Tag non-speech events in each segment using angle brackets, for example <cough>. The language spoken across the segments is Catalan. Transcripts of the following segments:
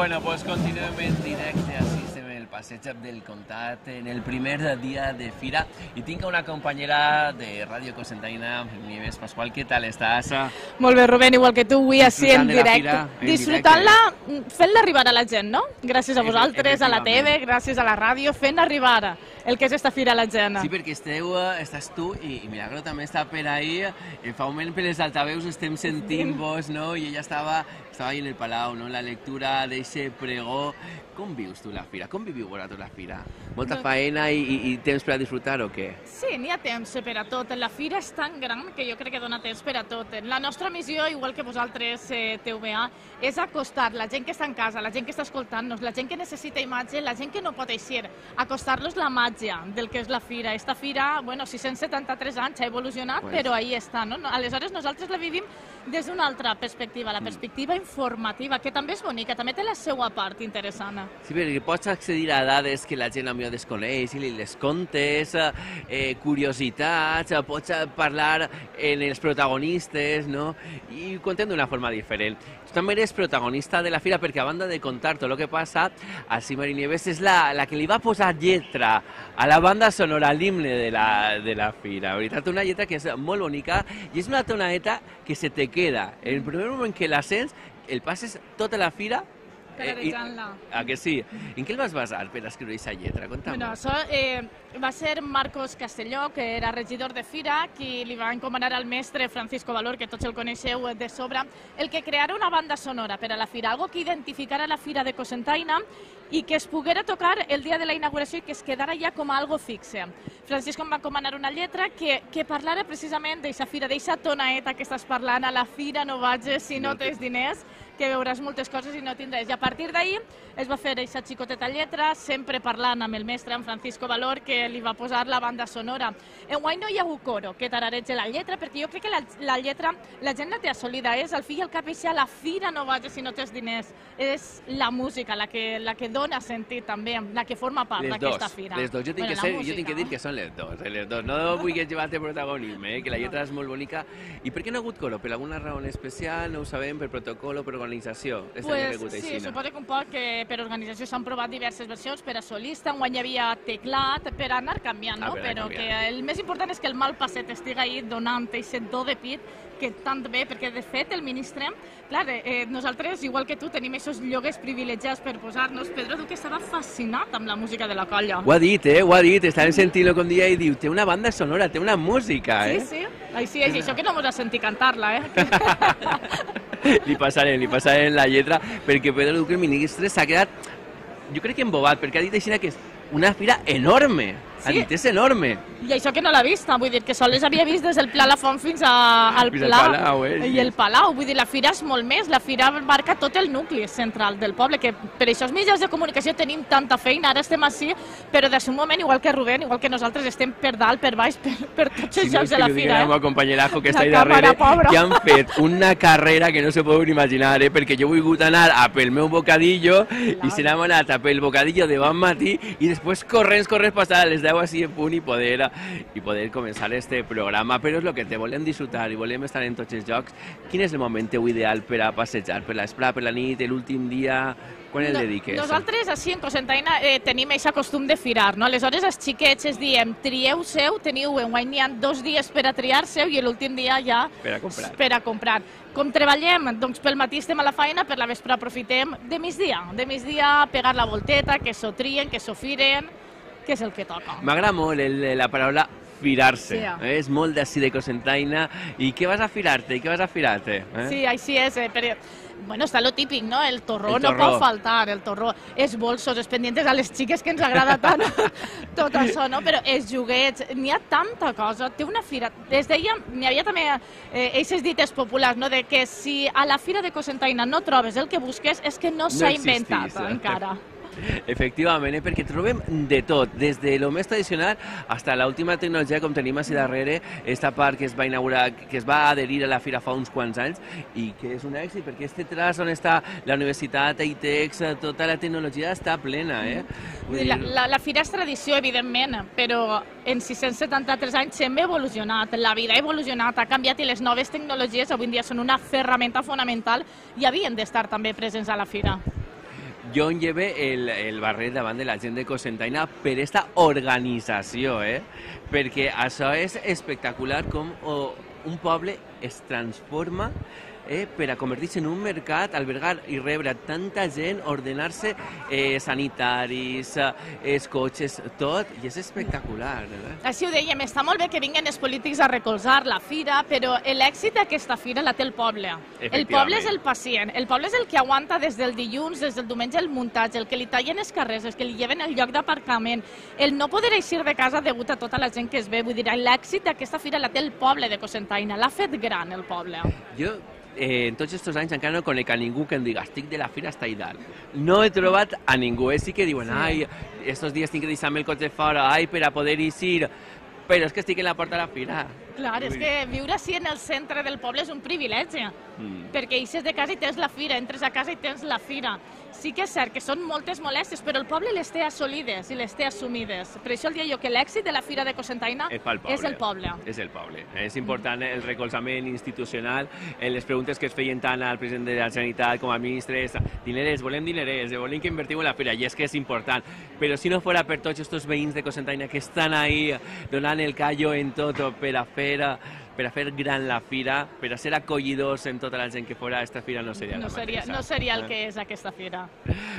Bueno, pues continuem en directe, passeig del Comtat, en el primer dia de fira, i tinc una companyera de Ràdio Cosentaina, Nieves Pasqual, què tal estàs? Molt bé, Rubén, igual que tu, avui així en directe. Disfrutant-la, fent-la arribar a la gent, no? Gràcies a vosaltres, a la TV, gràcies a la ràdio, fent arribar el que és esta fira a la gent. Sí, perquè esteu, eh, estàs tu i, i Milagro també està per ahí. Eh, fa un moment per les altaveus estem sentint-vos, no? I ella estava, estava ahí en el Palau, no? La lectura d'eixe pregó. Com vius tu la fira? Com viviu vosaltres la fira? Molta No. faena i, i, i temps per a disfrutar o què? Sí, n'hi ha temps per a tot. La fira és tan gran que jo crec que dona temps per a tot. La nostra missió, igual que vosaltres, eh, TVA, és acostar la gent que està en casa, la gent que està escoltant-nos, la gent que necessita imatge, la gent que no pot eixir, acostar-los la màgia del que és la fira. Esta fira, bueno, 673 anys, ha evolucionat, Pues. però ahí està. No? Aleshores, nosaltres la vivim des d'una altra perspectiva, la perspectiva informativa, que també és bonica, també té la seva part interessant. Sí, perquè pots accedir a dades que la gent potser desconeix, i li les contes, eh, curiositats, eh, pots eh, parlar en els protagonistes, no? I contem d'una forma diferent. Tu també eres protagonista de la fira perquè a banda de contar tot el que passa, Alcí Marinieves és la, la que li va posar lletra a la banda sonora, a l'himne de, la, de la fira. Veritat, una lletra que és molt bonica i és una tonadeta que se te queda. En el primer moment que la sents, el passes tota la fira Tararejant-la. Ah, que sí? En què el vas basar per escriure aquesta lletra? Conta'm. Bueno, això eh, va ser Marcos Castelló, que era regidor de Fira, qui li va encomanar al mestre Francisco Valor, que tots el coneixeu de sobre, el que creara una banda sonora per a la Fira, algo que identificara la Fira de Cosentaina i que es poguera tocar el dia de la inauguració i que es quedara ja com a algo fixe. Francisco em va encomanar una lletra que, que parlara precisament d'aquesta fira, d'aquesta tonaeta que estàs parlant, a la fira no vages si no No te- tens diners, que veuràs moltes coses i no tindràs. I a partir d'ahir es va fer aquesta xicoteta lletra, sempre parlant amb el mestre, amb Francisco Valor, que li va posar la banda sonora. En guany no hi ha hagut coro que tarareja la lletra, perquè jo crec que la, la lletra la gent la té assolida, és al fi i al cap eixa, la fira no vaja si no tens diners. És la música la que, la que dona sentit també, la que forma part d'aquesta fira. les dos. Jo tinc, Bueno, que ser, jo música, tinc que dir que són les dos, eh, les dos. No vull que llevar-te protagonisme, eh, que la lletra és molt bonica. I per què no ha hagut coro? Per alguna raó en especial? No ho sabem, per protocol o per organització? És que Pues, hagut sí, suposo que un poc que per organització s'han provat diverses versions, per a solista, enguany hi havia teclat, per anar canviant, Ah, no? per anar Però canviant. que el més important és que el mal passet estigui ahí donant aquest do de pit que tant bé, perquè de fet el ministre, clar, eh, nosaltres, igual que tu, tenim aquests lloguers privilegiats per posar-nos. Pedro Duque estava fascinat amb la música de la colla. Ho ha dit, eh? Ho ha dit. Estàvem sentint-lo com dia i diu, té una banda sonora, té una música, Sí, eh? sí, així és, això que no mos ha sentit cantar-la, eh? <laughs> li passarem, li passarem la lletra, perquè Pedro Duque, el ministre, s'ha quedat, jo crec que embobat, perquè ha dit així que és una fira enorme. Sí? és enorme. I això que no l'ha vist, vull dir, que sols havia vist des del Pla La Font fins a, al Fins Pla. Palau, eh? I el Palau, vull dir, la fira és molt més, la fira marca tot el nucli central del poble, que per això els mitjans de comunicació tenim tanta feina, ara estem així, però de un moment, igual que Rubén, igual que nosaltres, estem per dalt, per baix, per, per tots els Si no, llocs és de que la ho fira. Eh? meu companyerajo que La està ahí darrere, pobra. que han fet una carrera que no se poden imaginar, eh? perquè jo he volgut anar a pel meu bocadillo i se n'ha anat a pel bocadillo de bon matí i després corrents, corrents, passar a les 10 així en punt i poder, i poder començar este programa. Però és el que te volem disfrutar i volem estar en tots els jocs. Quin és el moment teu ideal per a passejar? Per l'esplà, per la nit, l'últim dia? Quan el No- dediques? Nosaltres, així en Cosentaina, eh, tenim aquest costum de firar, no? Aleshores, els xiquets es diem, trieu seu, teniu, enguany n'hi ha dos dies per a triar seu i l'últim dia ja Per a comprar. per a comprar. Com treballem? Doncs pel matí estem a la feina, per la vespre aprofitem de migdia. De migdia pegar la volteta, que s'ho trien, que s'ho firen, que és el que toca. M'agrada molt el, la paraula firar-se. Sí. Eh? És molt d'ací de Cosentaina. I què vas a firar-te? I què vas a firar-te? Eh? Sí, així és. Eh, però, bueno, està lo típic, no? El torró, El no torró. pot faltar, el torró. Els bolsos, els pendientes a les xiques que ens agrada tant <laughs> tot això, no? Però els joguets, n'hi ha tanta cosa. Té una fira... Es deia, n'hi havia també eh, aquestes dites populars, no? De que si a la fira de Cosentaina no trobes el que busques és que no s'ha existís, inventat eh? encara. Efectivament, eh? perquè trobem de tot, des de lo més tradicional fins a l'última tecnologia com tenim així darrere, esta part que es va inaugurar, que es va adherir a la fira fa uns quants anys i que és un èxit, perquè este tras on està la universitat, ITEX, tota la tecnologia està plena, eh? Vull La, dir, la, la fira és tradició, evidentment, però en 673 anys ha evolucionat, la vida ha evolucionat, ha canviat i les noves tecnologies avui en dia són una ferramenta fonamental i havien d'estar també presents a la fira. Jo en lleve el, el barret davant de la gent de Cosentaina per esta organització, eh? perquè això és espectacular com un poble es transforma eh, per a convertir-se en un mercat, albergar i rebre tanta gent, ordenar-se eh, sanitaris, eh, els cotxes, tot, i és espectacular. Eh? Així ho dèiem, està molt bé que vinguin els polítics a recolzar la fira, però l'èxit d'aquesta fira la té el poble. El poble és el pacient, el poble és el que aguanta des del dilluns, des del diumenge el muntatge, el que li tallen els carrers, el que li lleven el lloc d'aparcament, el no poder eixir de casa degut a tota la gent que es ve. Vull dir, l'èxit d'aquesta fira la té el poble de Cosentaina, l'ha fet gran el poble. Jo eh, en tots aquests anys encara no conec a ningú que em diga estic de la fira hasta Idal. No he trobat a ningú. Eh? Sí que diuen, sí. ai, estos dies tinc que deixar-me el cotxe fora, ai, per a poder eixir, però és que estic en la porta de la fira. Clar, és que viure així en el centre del poble és un privilegi, mm. perquè eixes de casa i tens la fira, entres a casa i tens la fira sí que és cert que són moltes molèsties, però el poble les té assolides i les té assumides. Per això el dia jo que l'èxit de la Fira de Cosentaina és el poble. És el poble. És important el recolzament institucional, en les preguntes que es feien tant al president de la Generalitat com a ministres, dineres, volem dineres, volem que invertim en la fira, i és que és important. Però si no fora per tots aquests veïns de Cosentaina que estan ahí donant el callo en tot per a fer per a fer gran la fira, per a ser acollidors en tota la gent que fora, aquesta fira no seria no la seria, mateixa. No seria el que és aquesta fira.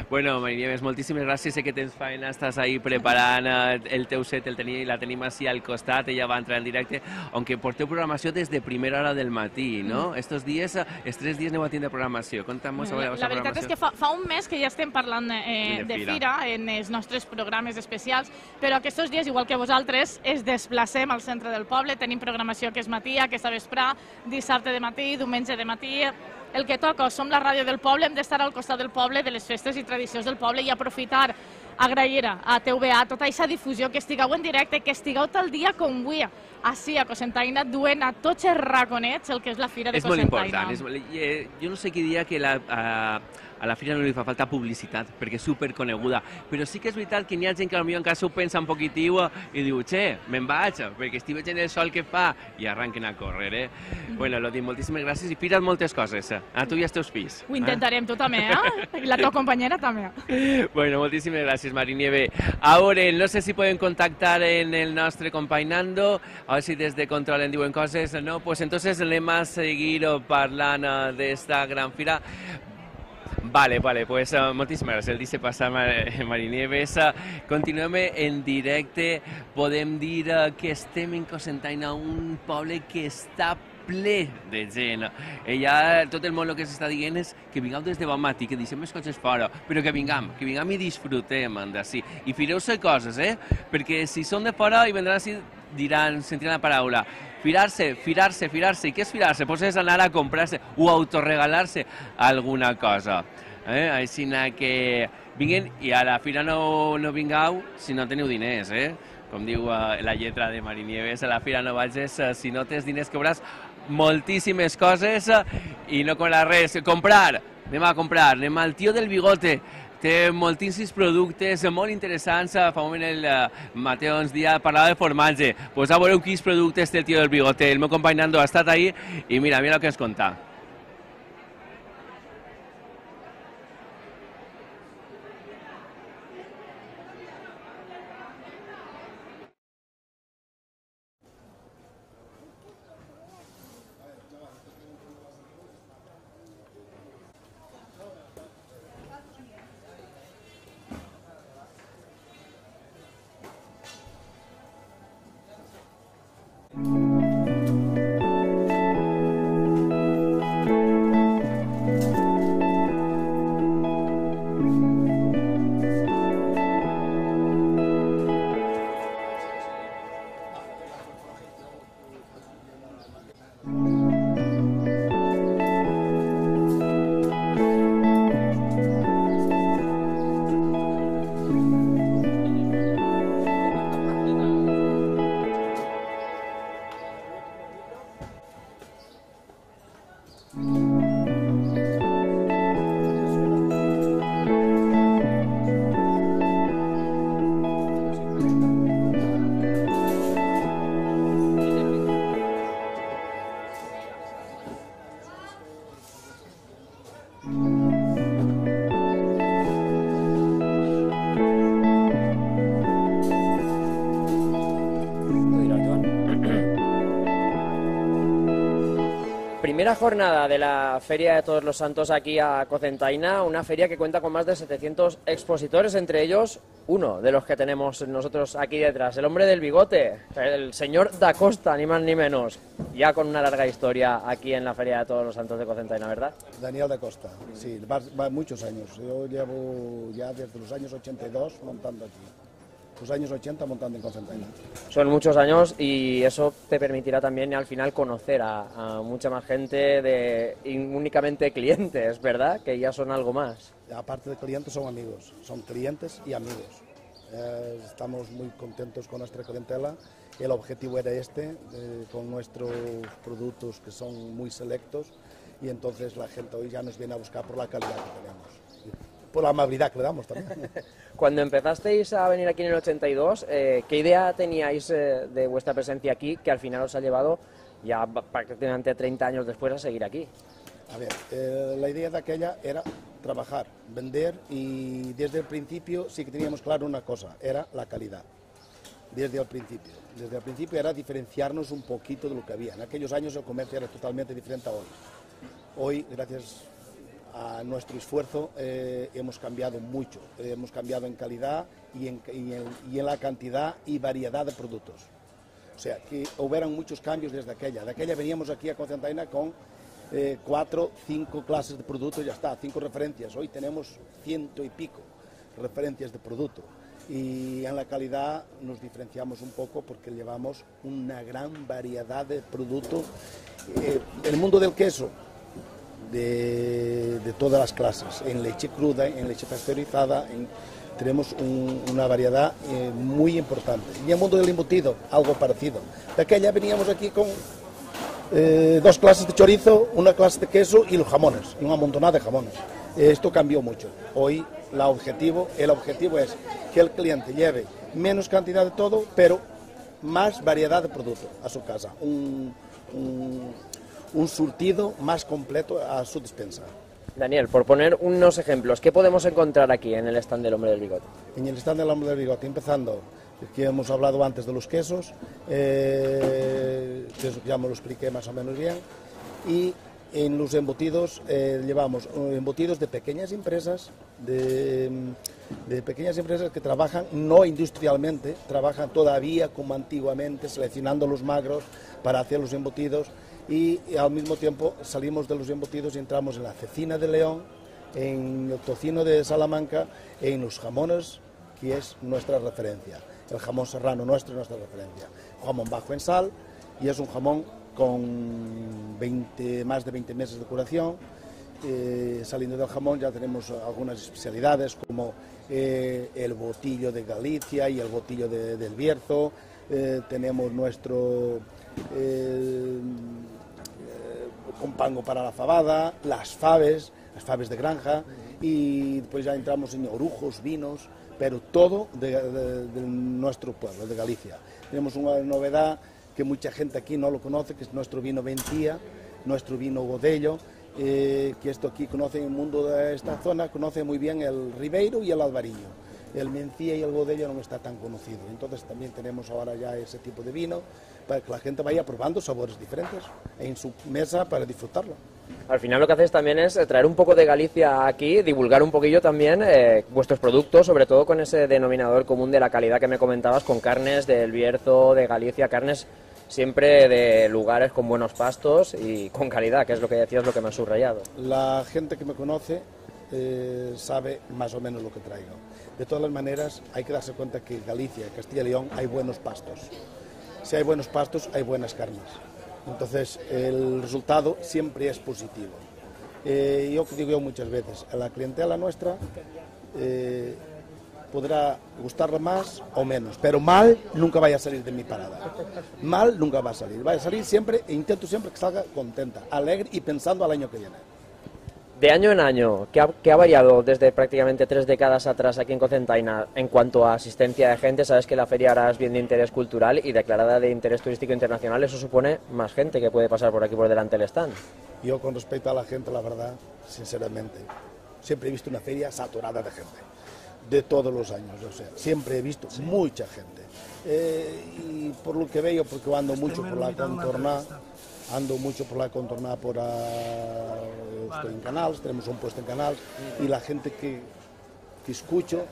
Bueno, Marinieves, moltíssimes gràcies. Sé que tens feina, estàs ahí preparant eh, el teu set, el tenia, la tenim així al costat, ella va entrar en directe, aunque porteu programació des de primera hora del matí, no? Mm. Estos dies, els tres dies aneu a tindre programació. Conta'm sobre la, la, la veritat és que fa, fa un mes que ja estem parlant eh, de, de fira. fira en els nostres programes especials, però aquests dies, igual que vosaltres, es desplacem al centre del poble, tenim programació que és matí, aquesta vesprà, dissabte de matí, diumenge de matí, el que toca, som la ràdio del poble, hem d'estar al costat del poble, de les festes i tradicions del poble i aprofitar, agrair a TVA tota aquesta difusió, que estigueu en directe, que estigueu tal dia com avui, així a Cosentaina, duent a tots els raconets el que és la Fira de és Cosentaina. És molt important. És, eh, jo no sé qui dia que la, uh, a la fira no li fa falta publicitat, perquè és superconeguda, però sí que és veritat que n'hi ha gent que potser encara s'ho pensa un poquitiu i diu, che, me'n vaig, perquè estic veient el sol que fa, i arranquen a córrer, eh? Mm. Bueno, Lodi, moltíssimes gràcies i fira't moltes coses, eh? a tu i als teus fills. Ho intentarem, eh? tu també, eh? I la teva companyera també. <laughs> Bueno, moltíssimes gràcies, Marinieve. Ara, no sé si poden contactar en el nostre company Nando, a veure si des de control en diuen coses, no? Pues entonces anem a seguir parlant eh, d'esta gran fira. Vale, vale, pues uh, moltíssimes gràcies. El dice passar Mar Marinieves. Uh, continuem en directe. Podem dir uh, que estem en Cosentaina, un poble que està ple de gent. Ja tot el món el que s'està dient és que vingueu des de bon matí, que deixem els cotxes fora, però que vinguem, que vinguem i disfrutem d'ací. I fireu-se coses, eh? Perquè si són de fora i vendran així, diran, sentiran la paraula Firar-se, firar-se, firar-se. I què és firar-se? Pues és anar a comprar-se o autorregalar-se alguna cosa. Eh? Així que vinguin i a la fira no, no vingueu si no teniu diners, eh? Com diu uh, la lletra de Marinieves, a la fira no vagis uh, si no tens diners que veuràs moltíssimes coses uh, i no cobraràs res. Comprar, anem a comprar, anem al tio del bigote, té moltíssims productes molt interessants. Fa un moment el uh, Mateo ens dia, parlava de formatge. Pues a veure quins productes té el tio del bigote. El meu company Nando ha estat ahí i mira, mira el que ens conta. Primera jornada de la Feria de Todos los Santos aquí a Cocentaina, una feria que cuenta con más de 700 expositores, entre ellos uno de los que tenemos nosotros aquí detrás, el hombre del bigote, el señor Da Costa, ni más ni menos, ya con una larga historia aquí en la Feria de Todos los Santos de Cocentaina, ¿verdad? Daniel Da Costa, sí, va, va muchos años, yo llevo ya desde los años 82 montando aquí los años 80 montando en Cocentaina. Son muchos años y eso te permitirá también al final conocer a, a mucha más gente de únicamente clientes, ¿verdad? Que ya son algo más. Aparte de clientes son amigos, son clientes y amigos. Eh, estamos muy contentos con nuestra clientela. El objetivo era este, eh, con nuestros productos que son muy selectos y entonces la gente hoy ya nos viene a buscar por la calidad que tenemos por la amabilidad que le damos también. <laughs> Cuando empezasteis a venir aquí en el 82, eh, ¿qué idea teníais eh, de vuestra presencia aquí que al final os ha llevado ya prácticamente 30 años después a seguir aquí? A ver, eh, la idea de aquella era trabajar, vender y desde el principio sí que teníamos claro una cosa, era la calidad. Desde el principio. Desde el principio era diferenciarnos un poquito de lo que había. En aquellos años el comercio era totalmente diferente a hoy. Hoy, gracias a nuestro esfuerzo eh, hemos cambiado mucho. Eh, hemos cambiado en calidad y en, y, en, la cantidad y variedad de productos. O sea, que hubieran muchos cambios desde aquella. De aquella veníamos aquí a Constantina con eh, cuatro, cinco clases de productos, ya está, cinco referencias. Hoy tenemos ciento y pico referencias de producto. Y en la calidad nos diferenciamos un poco porque llevamos una gran variedad de productos. el mundo del queso, de, de, todas las clases, en leche cruda, en leche pasteurizada, en, tenemos un, una variedad eh, muy importante. Y en el mundo del embutido, algo parecido. De aquella veníamos aquí con eh, dos clases de chorizo, una clase de queso y los jamones, una montonada de jamones. Esto cambió mucho. Hoy la objetivo, el objetivo es que el cliente lleve menos cantidad de todo, pero más variedad de producto a su casa. Un, un, un surtido más completo a su despensa. Daniel, por poner unos ejemplos, ¿qué podemos encontrar aquí en el stand del hombre del bigote? En el stand del hombre del bigote, empezando, que hemos hablado antes de los quesos, eh, que ya me lo expliqué más o menos bien, y en los embutidos eh, llevamos embutidos de pequeñas empresas, de, de, pequeñas empresas que trabajan no industrialmente, trabajan todavía como antiguamente, seleccionando los magros para hacer los embutidos y, y al mismo tiempo salimos de los embutidos y entramos en la cecina de León, en el tocino de Salamanca, en los jamones, que es nuestra referencia. El jamón serrano nuestro es nuestra referencia. Jamón bajo en sal y es un jamón con 20, más de 20 meses de curación. Eh, saliendo del jamón ya tenemos algunas especialidades como eh, el botillo de Galicia y el botillo de, del Bierzo. Eh, tenemos nuestro con pango para la fabada, las faves, las faves de granja y después ya entramos en orujos, vinos, pero todo de, nuestro pueblo, de Galicia. Tenemos una novedad que mucha gente aquí no lo conoce, que es nuestro vino Ventía, nuestro vino Godello, eh, que esto aquí conoce en el mundo de esta zona, conoce muy bien el Ribeiro y el Alvarillo. El Mencía y el Godello no está tan conocido. Entonces también tenemos ahora ya ese tipo de vino para que la gente vaya probando sabores diferentes en su mesa para disfrutarlo. Al final lo que hacéis también es traer un poco de Galicia aquí, divulgar un poquillo también eh, vuestros productos, sobre todo con ese denominador común de la calidad que me comentabas, con carnes del Bierzo, de Galicia, carnes siempre de lugares con buenos pastos y con calidad, que es lo que decías, lo que me ha subrayado. La gente que me conoce eh, sabe más o menos lo que traigo. De todas las maneras, hay que darse cuenta que en Galicia, Castilla y León, hay buenos pastos. Si hay buenos pastos, hay buenas carnes. Entonces, el resultado siempre es positivo. Eh, yo digo yo muchas veces, a la clientela nuestra eh, podrá gustarla más o menos, pero mal nunca vaya a salir de mi parada. Mal nunca va a salir. Va a salir siempre, e intento siempre que salga contenta, alegre y pensando al año que viene. De año en año, ¿qué ha, qué ha, variado desde prácticamente tres décadas atrás aquí en Cocentaina en cuanto a asistencia de gente? Sabes que la feria ahora es bien de interés cultural y declarada de interés turístico internacional. Eso supone más gente que puede pasar por aquí por delante del stand. Yo con respecto a la gente, la verdad, sinceramente, siempre he visto una feria saturada de gente, de todos los años. O sea, siempre he visto sí. mucha gente. Eh, y por lo que veo, porque ando mucho por la contorna, ando mucho por la contornada por a, estoy en canales, tenemos un puesto en canales y la gente que, que escucho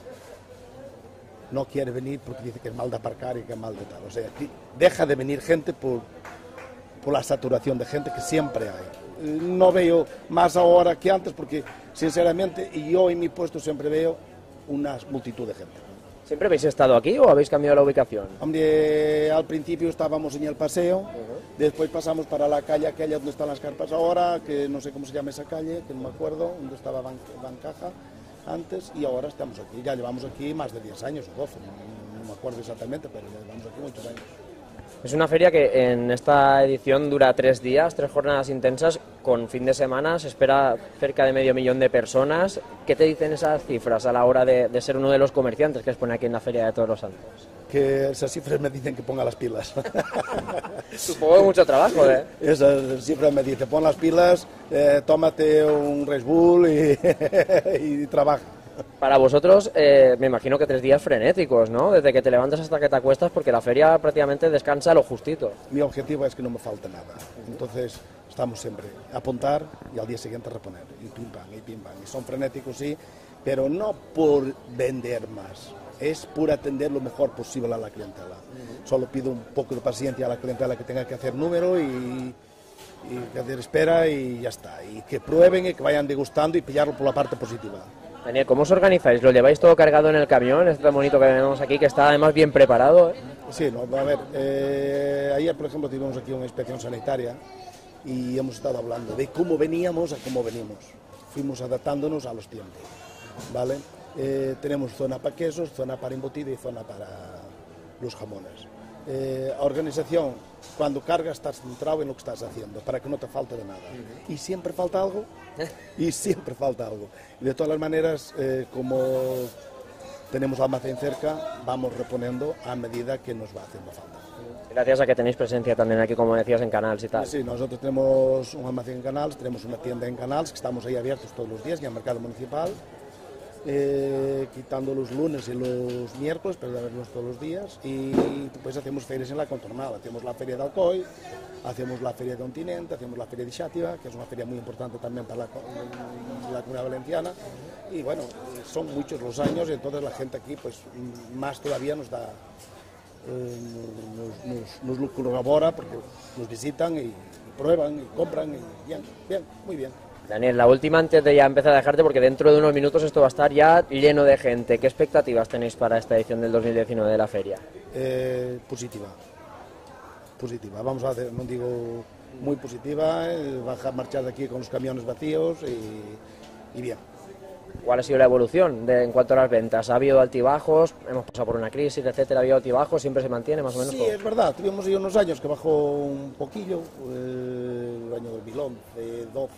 no quiere venir porque dice que es mal de aparcar y que es mal de tal. O sea, aquí deja de venir gente por, por la saturación de gente que siempre hay. Eh, No veo más ahora que antes porque, sinceramente, yo en mi puesto siempre veo una multitud de gente. ¿Siempre habéis estado aquí o habéis cambiado la ubicación? Hombre, al principio estábamos en el paseo, después pasamos para la calle aquella donde están las carpas ahora, que no sé cómo se llama esa calle, que no me acuerdo, donde estaba Ban- Bancaja antes, y ahora estamos aquí. Ya llevamos aquí más de 10 años o 12, no, no me acuerdo exactamente, pero ya llevamos aquí muchos años. Es una feria que en esta edición dura tres días, tres jornadas intensas, con fin de semana se espera cerca de medio millón de personas. ¿Qué te dicen esas cifras a la hora de, de ser uno de los comerciantes que expone aquí en la Feria de Todos los Santos? Que esas cifras me dicen que ponga las pilas. <laughs> Supongo que mucho trabajo, ¿eh? Esas cifras me dicen, pon las pilas, eh, tómate un Red Bull y, <laughs> y trabaja. Para vosotros, eh, me imagino que tres días frenéticos, ¿no? Desde que te levantas hasta que te acuestas, porque la feria prácticamente descansa lo justito. Mi objetivo es que no me falte nada. Entonces estamos siempre a apuntar y al día siguiente reponer. Y pim pam, y pim pam. Y son frenéticos, sí, pero no por vender más. Es por atender lo mejor posible a la clientela. Solo pido un poco de paciencia a la clientela que tenga que hacer número y, y que hacer espera y ya está. Y que prueben y que vayan degustando y pillarlo por la parte positiva. Daniel, ¿cómo os organizáis? ¿Lo lleváis todo cargado en el camión? Este tan bonito que vemos aquí, que está además bien preparado. ¿eh? Sí, a ver, eh, ayer por ejemplo tuvimos aquí una inspección sanitaria y hemos estado hablando de cómo veníamos a cómo venimos. Fuimos adaptándonos a los tiempos, ¿vale? Eh, tenemos zona para quesos, zona para embutido y zona para los jamones. Eh, organización, cuando cargas estás centrado en lo que estás haciendo, para que no te falte de nada. Y siempre falta algo, <laughs> y siempre falta algo. Y de todas las maneras, eh, como tenemos almacén cerca, vamos reponiendo a medida que nos va haciendo falta. Gracias a que tenéis presencia también aquí, como decías, en canales y tal. Sí, nosotros tenemos un almacén en Canals, tenemos una tienda en Canals, que estamos ahí abiertos todos los días, en el mercado municipal, eh, quitando los lunes y los miércoles, pero de verlos todos los días, y pues hacemos ferias en la contornada, hacemos la feria de Alcoy, hacemos la feria de Continente, hacemos la feria de Xátiva, que es una feria muy importante también para la, la valenciana, y bueno, son muchos los años, y entonces la gente aquí pues más todavía nos da eh, nos, nos, colabora porque nos visitan y prueban y compran y bien, bien, muy bien. Daniel, la última antes de ya empezar a dejarte, porque dentro de unos minutos esto va a estar ya lleno de gente. ¿Qué expectativas tenéis para esta edición del 2019 de la feria? Eh, positiva, positiva, vamos a hacer, no digo muy positiva, bajar marchar de aquí con los camiones vacíos y, y bien. ¿Cuál ha sido la evolución de, en cuanto a las ventas? ¿Ha habido altibajos? ¿Hemos pasado por una crisis, etcétera? ¿Ha habido altibajos? ¿Siempre se mantiene más o menos? Sí, todo? es verdad, tuvimos ahí unos años que bajó un poquillo, eh, el año 2011, 12,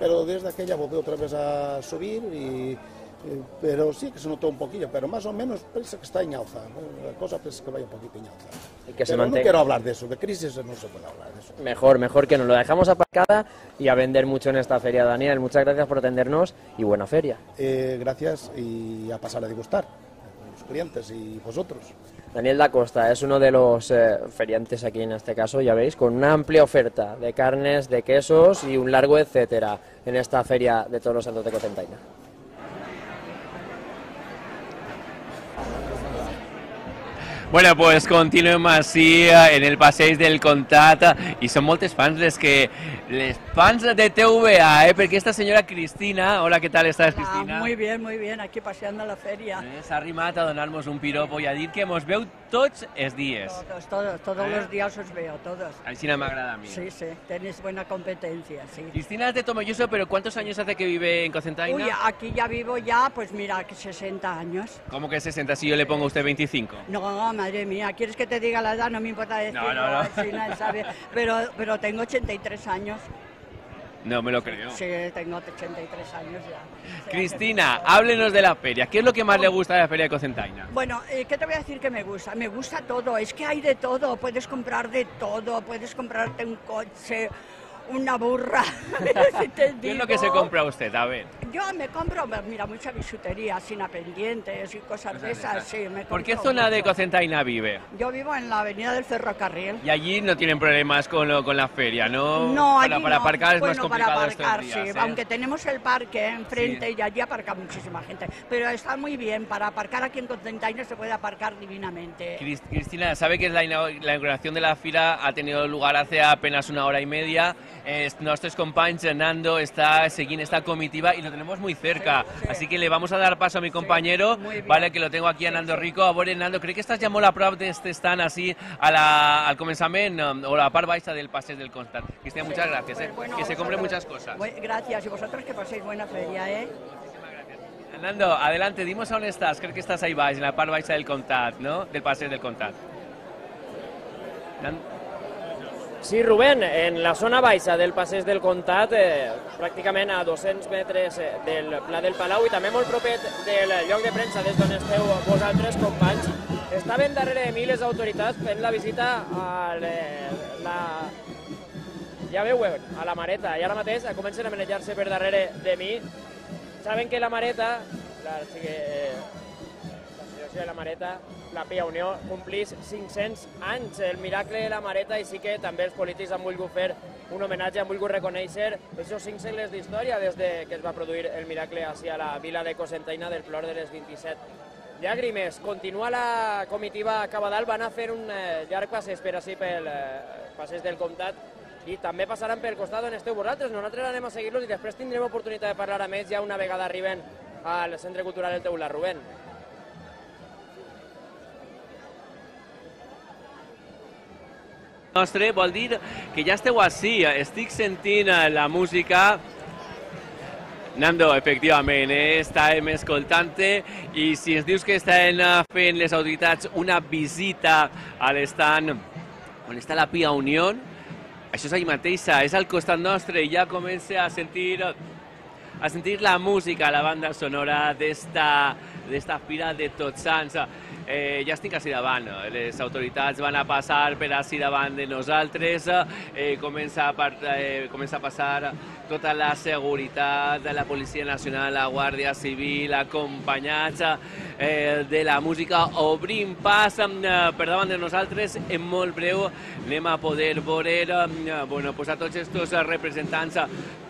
pero desde aquella volvió otra vez a subir, y, eh, pero sí que se notó un poquillo, pero más o menos parece que está en alza, la cosa parece que vaya un poquito en alza. Y que se Pero no mantenga. quiero hablar de eso, de crisis no se puede hablar de eso. Mejor, mejor que nos lo dejamos aparcada y a vender mucho en esta feria. Daniel, muchas gracias por atendernos y buena feria. Eh, gracias y a pasar a degustar, los clientes y vosotros. Daniel da Costa es uno de los eh, feriantes aquí en este caso, ya veis, con una amplia oferta de carnes, de quesos y un largo etcétera en esta feria de todos los santos de Cocentaina. Bueno, pues continuem així en el passeig del Comtat i són moltes fans les que les fans de TVA, eh? perquè esta senyora Cristina, hola, què tal estàs, Ah, Cristina? muy bien, muy bien, aquí paseando la feria. Eh, S'ha arrimat a donar-nos un piropo i a dir que mos veu tots els dies. Todos, todos, todos ¿Eh? los días os veo, todos. Així no m'agrada a mi. Sí, sí, tenéis buena competencia, sí. Cristina es de Tomelloso, pero ¿cuántos años hace que vive en Cocentaina? Uy, aquí ya vivo ya, pues mira, que 60 años. ¿Cómo que 60 si yo le pongo a usted 25? No, madre mía, ¿quieres que te diga la edad? No me importa decirlo, no, no. si nadie sabe. <laughs> Pero, pero tengo 83 años. No me lo creo. Sí, tengo 83 años ya. O sea, Cristina, háblenos de la feria. ¿Qué es lo que más le gusta de la feria de Cocentaina? Bueno, eh, ¿qué te voy a decir que me gusta? Me gusta todo, es que hay de todo, puedes comprar de todo, puedes comprarte un coche, una burra. <laughs> <laughs> ¿Qué es lo que se compra usted? A ver. Yo me compro, mira, mucha bisutería, sin pendientes y cosas de esas, sí. Me ¿Por qué zona de Cocentaina vive? Yo vivo en la avenida del Ferrocarril. Y allí no tienen problemas con, con la feria, ¿no? No, para, allí para no. aparcar es bueno, más complicado para aparcar, días, sí. ¿eh? Aunque tenemos el parque enfrente Sí. y allí aparca muchísima gente. Pero está muy bien, para aparcar aquí en Cocentaina se puede aparcar divinamente. Cris- Cristina, sabe que la, ina- la inauguración de la fira ha tenido lugar hace apenas una hora y media. Eh, nuestros compañeros, Nando, está siguiendo esta comitiva y lo tenemos muy cerca. Sí, sí. Así que le vamos a dar paso a mi compañero, bien. vale, que lo tengo aquí a Nando Rico. A veure, Nando, crec que estàs ja molt a prop d'este stand així a la, al començament um, o la part baixa del passeig del Constant. Cristina, muchas gracias, eh, bueno, que se compren muchas cosas. Gracias, y vosotros que paséis buena feria, ¿eh? Nando, adelante, dimos a on estàs. Crec que estàs ahí baix, en la part baixa del Comtat, no? Del passeig del Comtat. Nan- Sí, Rubén, en la zona baixa del passeig del Comtat, eh, pràcticament a 200 metres eh, del Pla del Palau i també molt propet del lloc de premsa des d'on esteu vosaltres, companys. Estaven darrere de mi les autoritats fent la visita a le- la... Ja veuen, a la Mareta, i ara mateix comencen a manejar-se per darrere de mi. Saben que la Mareta, la, o sigui, eh, de la Mareta, la Pia Unió, complís 500 anys el miracle de la Mareta i sí que també els polítics han volgut fer un homenatge, han volgut reconèixer aquests 5 segles d'història des de que es va produir el miracle hacia la vila de Cosentaina del plor de les 27 llàgrimes. Continua la comitiva cap a dalt, van a fer un eh, llarg passeig per així pel eh, passeig del Comtat i també passaran pel costat on esteu vosaltres. Nosaltres anem a seguir-los i després tindrem oportunitat de parlar amb ells ja una vegada arriben al Centre Cultural del Teular. Rubén. Nostre vol dir que ja esteu així, estic sentint eh, la música Nando, efectivament, eh? estàvem escoltant i si ens dius que estan eh, fent les autoritats una visita a l'estant on està la Pia Unió, això és ahí mateixa, és al costat nostre i ja comença a sentir a sentir la música, la banda sonora d'esta fira de Tots Sants. Eh, ja estic així davant, les autoritats van a passar per així davant de nosaltres, eh, comença, a part, eh, comença a passar tota la seguretat de la Policia Nacional, la Guàrdia Civil, acompanyats eh, de la música, obrim pas eh, per davant de nosaltres, en molt breu anem a poder veure eh, bueno, pues a tots estos representants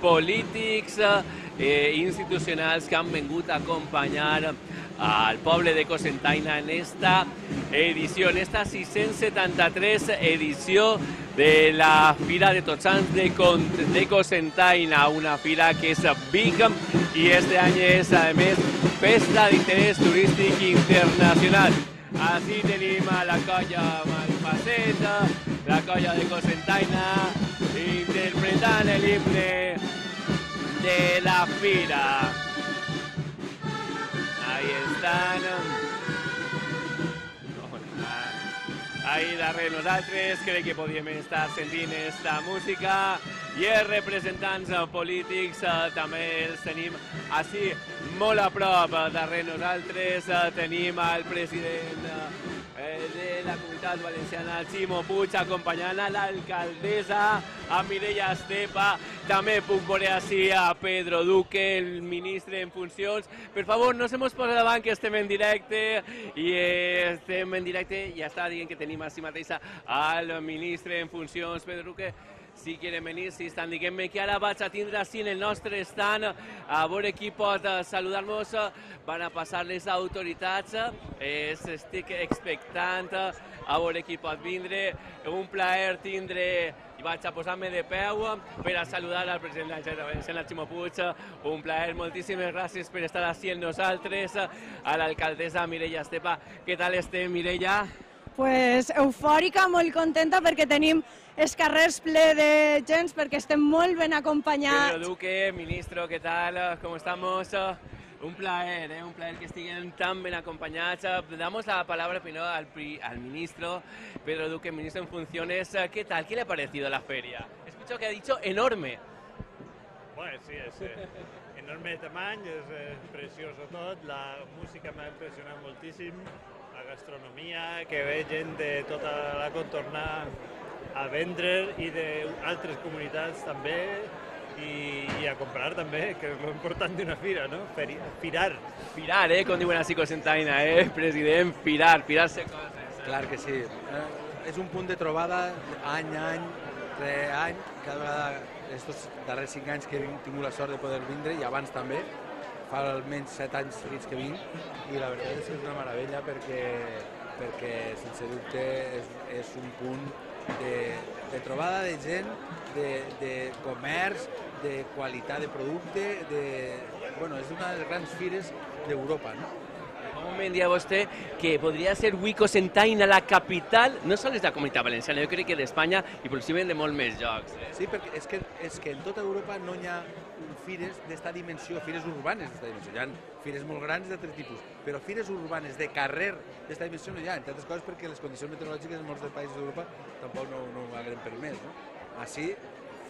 polítics eh, institucionals que han vingut a acompanyar al poble de Cosentaina en esta edició, en esta 673 edició de la Fira de Tots Sants de, Con de Cosentaina, una fira que és big i este any és, a més, festa d'interès turístic internacional. Així tenim a la colla Malpasset, la colla de Cosentaina, interpretant l'himne de la fira. Ahí están. Ahí darrere nosaltres crec que podíem estar sentint esta música i els representants polítics eh, també els tenim així molt a prop darrere nosaltres. Eh, Tenim el president eh, de la comunitat valenciana, Ximo Puig, acompanyant a l'alcaldessa, a Mireia Estepa, també puc així a Pedro Duque, el ministre en funcions. Per favor, no se mos posa davant que estem en directe i eh, estem en directe i ja està dient que tenim així mateix al ministre en funcions, Pedro Duque, si quieren venir, si estan, diguem-me que ara vaig a tindre així en el nostre stand, a veure qui pot saludar-nos, van a passar les autoritats, eh, estic expectant a veure qui pot vindre, un plaer tindre i vaig a posar-me de peu per a saludar al president de la Generalitat Ximo Puig. Un plaer, moltíssimes gràcies per estar així amb nosaltres. A l'alcaldessa Mireia Estepa. Què tal estem, Mireia? Pues, eufòrica, molt contenta perquè tenim els carrers ple de gens, perquè estem molt ben acompanyats. Pedro Duque, ministro, ¿qué tal? ¿Cómo estamos? Un placer, ¿eh? un placer que estén tan bien acompañados. Damos la palabra primero al, pri- al ministro Pedro Duque, ministro en funciones. ¿Qué tal? ¿Qué le ha parecido la feria? He escuchado que ha dicho enorme. Bueno, sí, és eh, enorme de tamany, és eh, precioso tot, la música m'ha impressionat moltíssim, la gastronomia, que ve gent de tota la contorna a vendre i d'altres comunitats també i, i a comprar també, que és l'important d'una fira, no? Feri, firar. Firar, eh, com diuen a Cosentaina, eh, president, firar, firar-se coses. Clar que sí. Eh, és un punt de trobada any a any, re any, cada vegada, estos darrers cinc anys que he tingut la sort de poder vindre, i abans també, fa almenys set anys seguits que vinc, i la veritat és que és una meravella perquè, perquè sense dubte, és, és un punt de, de trobada de gent, de, de comerç, de qualitat de producte, de, bueno, és una de les grans fires d'Europa, no? Un moment dia vostè que podria ser Wico Centaina la capital, no sols de la comunitat valenciana, jo crec que d'Espanya i possiblement de molt més jocs. Eh? Sí, perquè és que, és que en tota Europa no hi ha fires d'esta dimensió, fires urbanes d'esta dimensió. Hi ha fires molt grans d'altre tipus, però fires urbanes de carrer d'esta dimensió no hi ha, entre altres coses perquè les condicions meteorològiques en molts dels països d'Europa tampoc no, no ho agren per més. No? Així,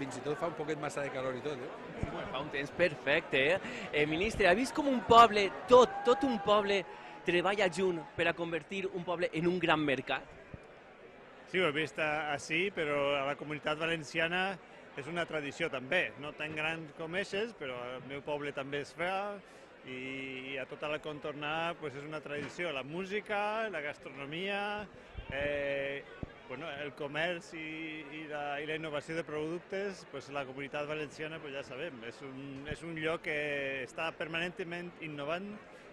fins i tot fa un poquet massa de calor i tot. Eh? Bueno, fa un temps perfecte, eh? eh ministre, ha vist com un poble, tot, tot un poble, treballa junt per a convertir un poble en un gran mercat? Sí, ho he vist així, però a la comunitat valenciana és una tradició també, no tan gran com eixes, però al meu poble també es fa i a tota la contornada pues, és una tradició, la música, la gastronomia, eh, bueno, el comerç i, i, la, i la innovació de productes, pues la comunitat valenciana pues ja sabem, és un, és un lloc que està permanentment innovant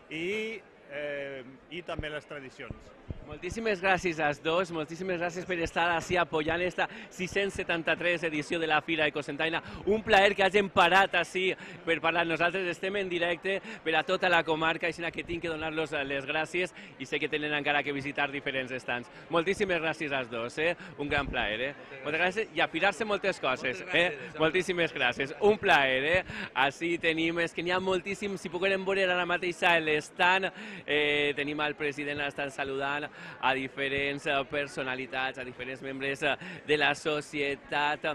i, eh, i també les tradicions. Moltíssimes gràcies als dos, moltíssimes gràcies per estar així apoyant esta 673 edició de la Fira Ecocentaina. Un plaer que hagin parat així per parlar. Nosaltres estem en directe per a tota la comarca, així que tinc que donar-los les gràcies i sé que tenen encara que visitar diferents estants. Moltíssimes gràcies als dos, eh? un gran plaer. Eh? Moltes gràcies i a firar-se moltes coses. Eh? Moltíssimes gràcies. Un plaer. Eh? Així tenim, és que n'hi ha moltíssim, si poguérem veure ara mateix l'estant, eh, tenim el president estan saludant, a diferents eh, personalitats, a diferents membres eh, de la societat.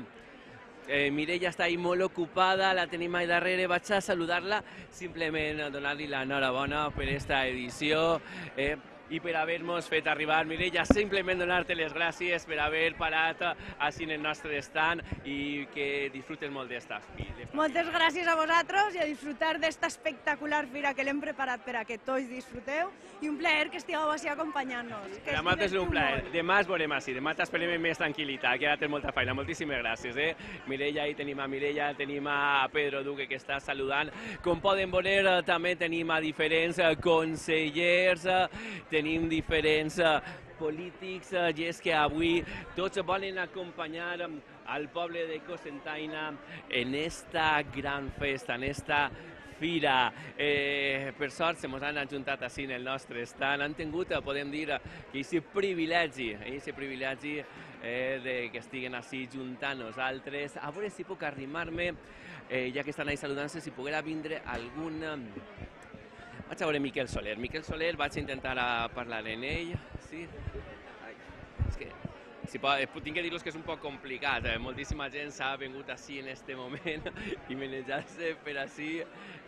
Eh, Mireia està ahí molt ocupada, la tenim ahí darrere, vaig a saludar-la, simplement donar-li l'enhorabona per aquesta edició. Eh, i per haver-nos fet arribar. Mireia, simplement donar-te les gràcies per haver parat així en el nostre estant i que disfrutes molt d'esta fira. Moltes gràcies a vosaltres i a disfrutar d'esta espectacular fira que l'hem preparat per a que tots disfruteu i un plaer que estigueu així acompanyant-nos. A és un plaer. Demà es veurem així, demà t'esperem més tranquil·litat, que ara tens molta feina. Moltíssimes gràcies, eh? Mireia, i tenim a Mireia, tenim a Pedro Duque que està saludant. Com poden veure, també tenim a diferents consellers, tenim tenim diferents uh, polítics uh, i és que avui tots volen acompanyar al poble de Cosentaina en esta gran festa, en esta fira. Eh, per sort se mos han ajuntat així en el nostre estant. Han tingut, eh, podem dir, que aquest privilegi, aquest privilegi eh, de que estiguen així juntant nosaltres. A veure si puc arrimar-me, eh, ja que estan ahí saludant-se, si poguera vindre algun vaig a veure Miquel Soler. Miquel Soler, vaig intentar a parlar en ell. Sí? Ai, és que si pot, eh, tinc que dir-los que és un poc complicat. Eh? Moltíssima gent s'ha vengut així en este moment <laughs> i manejar-se per així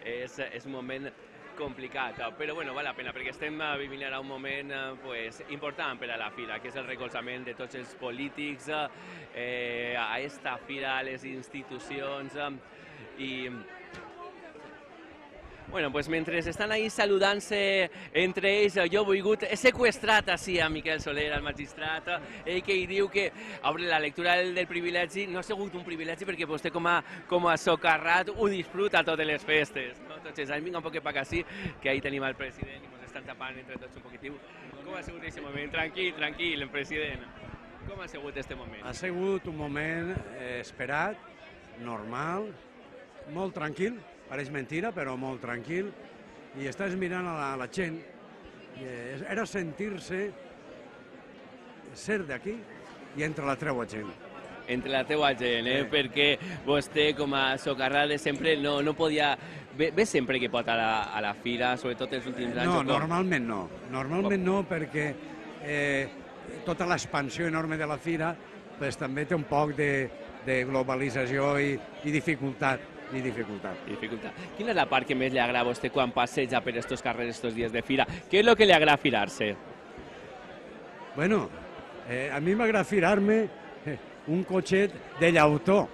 és, és un moment complicat, però bueno, val la pena perquè estem eh, vivint ara un moment eh, pues, important per a la fira, que és el recolzament de tots els polítics eh, a esta fira, a les institucions eh, i Bueno, pues mentre estan ahí saludant-se entre ells, jo he volgut, sequestrat així a Miquel Soler, el magistrat, ell que hi diu que, obre la lectura del, privilegi no ha sigut un privilegi perquè vostè com a, com a socarrat ho disfruta totes les festes. No? Tots els anys vinga un poc per així, que ahí tenim el president i ens estan tapant entre tots un poquitiu. Com ha sigut aquest moment? Tranquil, tranquil, el president. Com ha sigut aquest moment? Ha sigut un moment eh, esperat, normal, molt tranquil, pareix mentira, però molt tranquil, i estàs mirant a la, la gent, i era sentir-se ser d'aquí i entre la treua gent entre la teua gent, eh? Sí. perquè vostè com a socarrade sempre no, no podia... Ve, ve sempre que pot a la, a la fira, sobretot els últims anys? No, normalment no. Normalment com? no, perquè eh, tota l'expansió enorme de la fira pues, també té un poc de, de globalització i, i dificultat i dificultat. dificultat. Quina és la part que més li agrada a vostè quan passeja per estos carrers estos dies de fira? Què és el que li agrada firar-se? Bueno, eh, a mi m'agrada firar-me eh, un cotxet de llautó,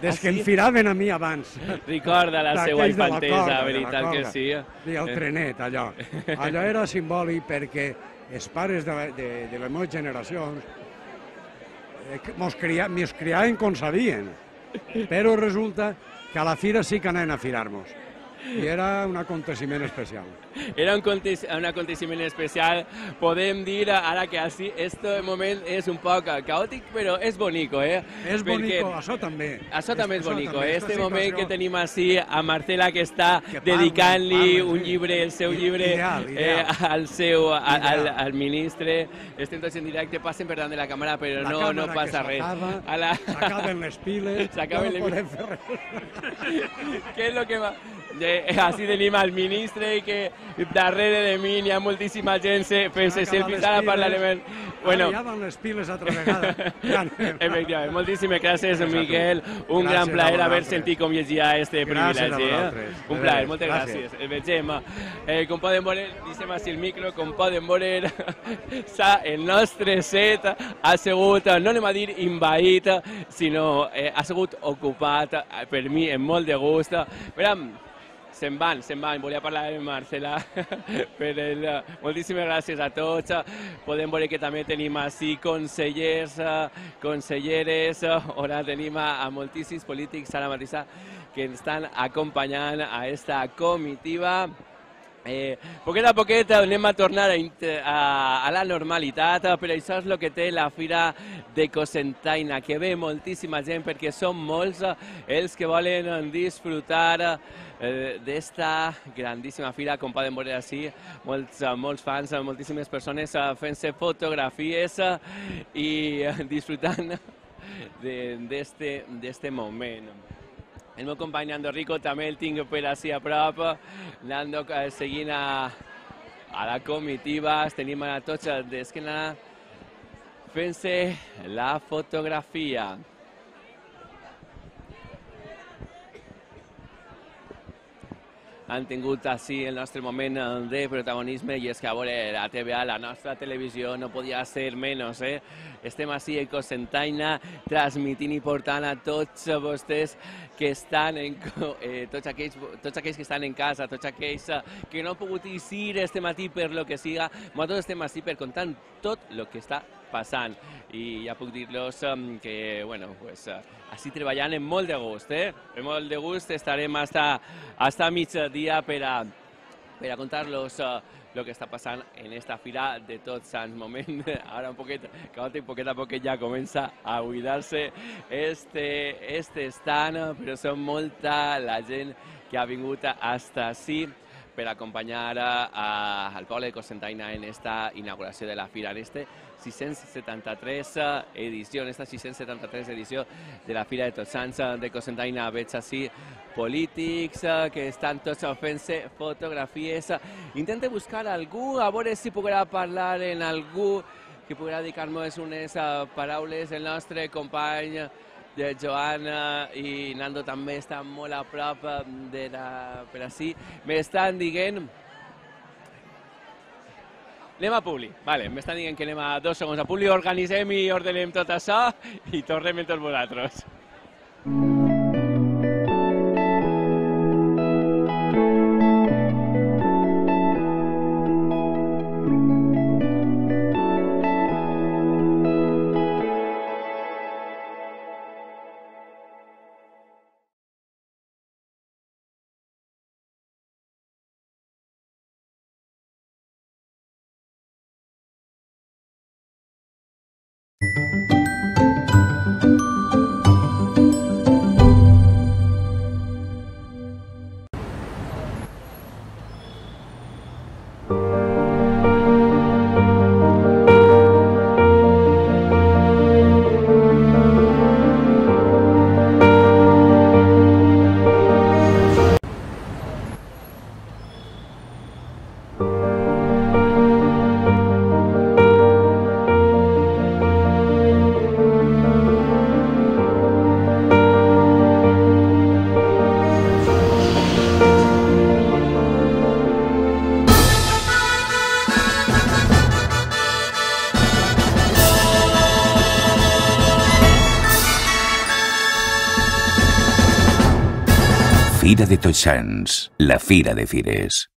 des Ah, que sí? em firaven a mi abans. Ricorda la seva la infantesa, la veritat que sí. I el Eh. trenet, allò. <laughs> Allò era simbòlic perquè els pares de, de, de les meves generacions eh, que mos, cria, mos criaven com sabien, però resulta que a la fira sí que anaven a firar-nos. I era un aconteciment especial. Era un, un aconteciment especial. Podem dir ara que així, este moment és un poc caòtic, però és bonico, eh? És Perquè bonico, això també. Això també és Això bonico, també, eh? esta Este moment que situació- tenim així a Marcela que està dedicant-li un llibre, el seu llibre ideal, ideal. Eh, al seu, a- al, al ministre. Estem tots en directe, passen per davant de la càmera, però La no, càmera no passa res. s'acaba, A la... S'acaben les piles, <laughs> S'acaben ja les no podem fer res. <laughs> Què és el que va? De, així tenim al ministre i que darrere de mi hi ha moltíssima gent se- S'han acabat selfies, ara parlarem... Bueno. Ara ja van les piles altra vegada. <laughs> Efectivament, moltíssimes gràcies. Miquel. Un Gràcies gran plaer haver sentit com llegia este Gràcies privilegi. Eh? Un plaer, moltes gràcies. gràcies. El vegem. Eh, com poden veure, deixem així el micro, com poden veure, el nostre set ha sigut, no anem a dir invaït, sinó eh, ha sigut ocupat eh, per mi amb molt de gust. Veram, se'n van, se'n van. Volia parlar amb Marcela <laughs> per el... Moltíssimes gràcies a tots. Podem veure que també tenim així consellers, eh, conselleres, ara tenim a, a moltíssims polítics ara mateix que ens estan acompanyant a esta comitiva. Eh, poquet a poquet anem a tornar a, a, a la normalitat, per això és el que té la Fira de Cosentaina, que ve moltíssima gent perquè són molts eh, els que volen disfrutar eh, d'esta grandíssima fira, com poden veure així, molts, eh, molts fans, eh, moltíssimes persones eh, fent-se fotografies i <laughs> disfrutant d'este moment. El meu company Nando Rico també el tinc per així a prop. Nando eh, a, la comitiva, tenim a tots d'esquena fent-se la fotografia. Han tingut així el nostre moment de protagonisme i és que a veure la TVA, la nostra televisió, no podia ser menys, eh? Estem així a Cosentaina transmitint i portant a tots vostès que estan en, eh, tots, aquells, tots aquells que estan en casa, tots aquells eh, que no han pogut eixir este matí per lo que siga, nosaltres estem així per contar tot el que està passant i ja puc dir-los em, que, bueno, pues, eh, així treballant amb molt de gust, eh? Amb molt de gust estarem hasta, hasta migdia per a, per a contar-los uh, lo que està passant en esta fira de tots sants. Moment <laughs> ara un poquet caòtic, poquet a poquet ja comença a buidar-se este, este estant, però són molta la gent que ha vingut hasta ací per acompanyar a, al poble de Cosentaina en esta inauguració de la fira, en este 673 edició, en esta 673 edició de la Fira de Tots Sants eh, de Cosentaina. Veig així polítics eh, que estan tots fent-se fotografies. Intente buscar algú, a veure si podrà parlar en algú que podrà dedicar-nos unes eh, paraules. El nostre company de Joana i Nando també estan molt a prop eh, de la... per així. M'estan dient Anem a Publi. Vale, m'estan dient que anem a dos segons a Publi, organitzem i ordenem tot això i tornem amb tots vosaltres. Tots la Fira de Fires.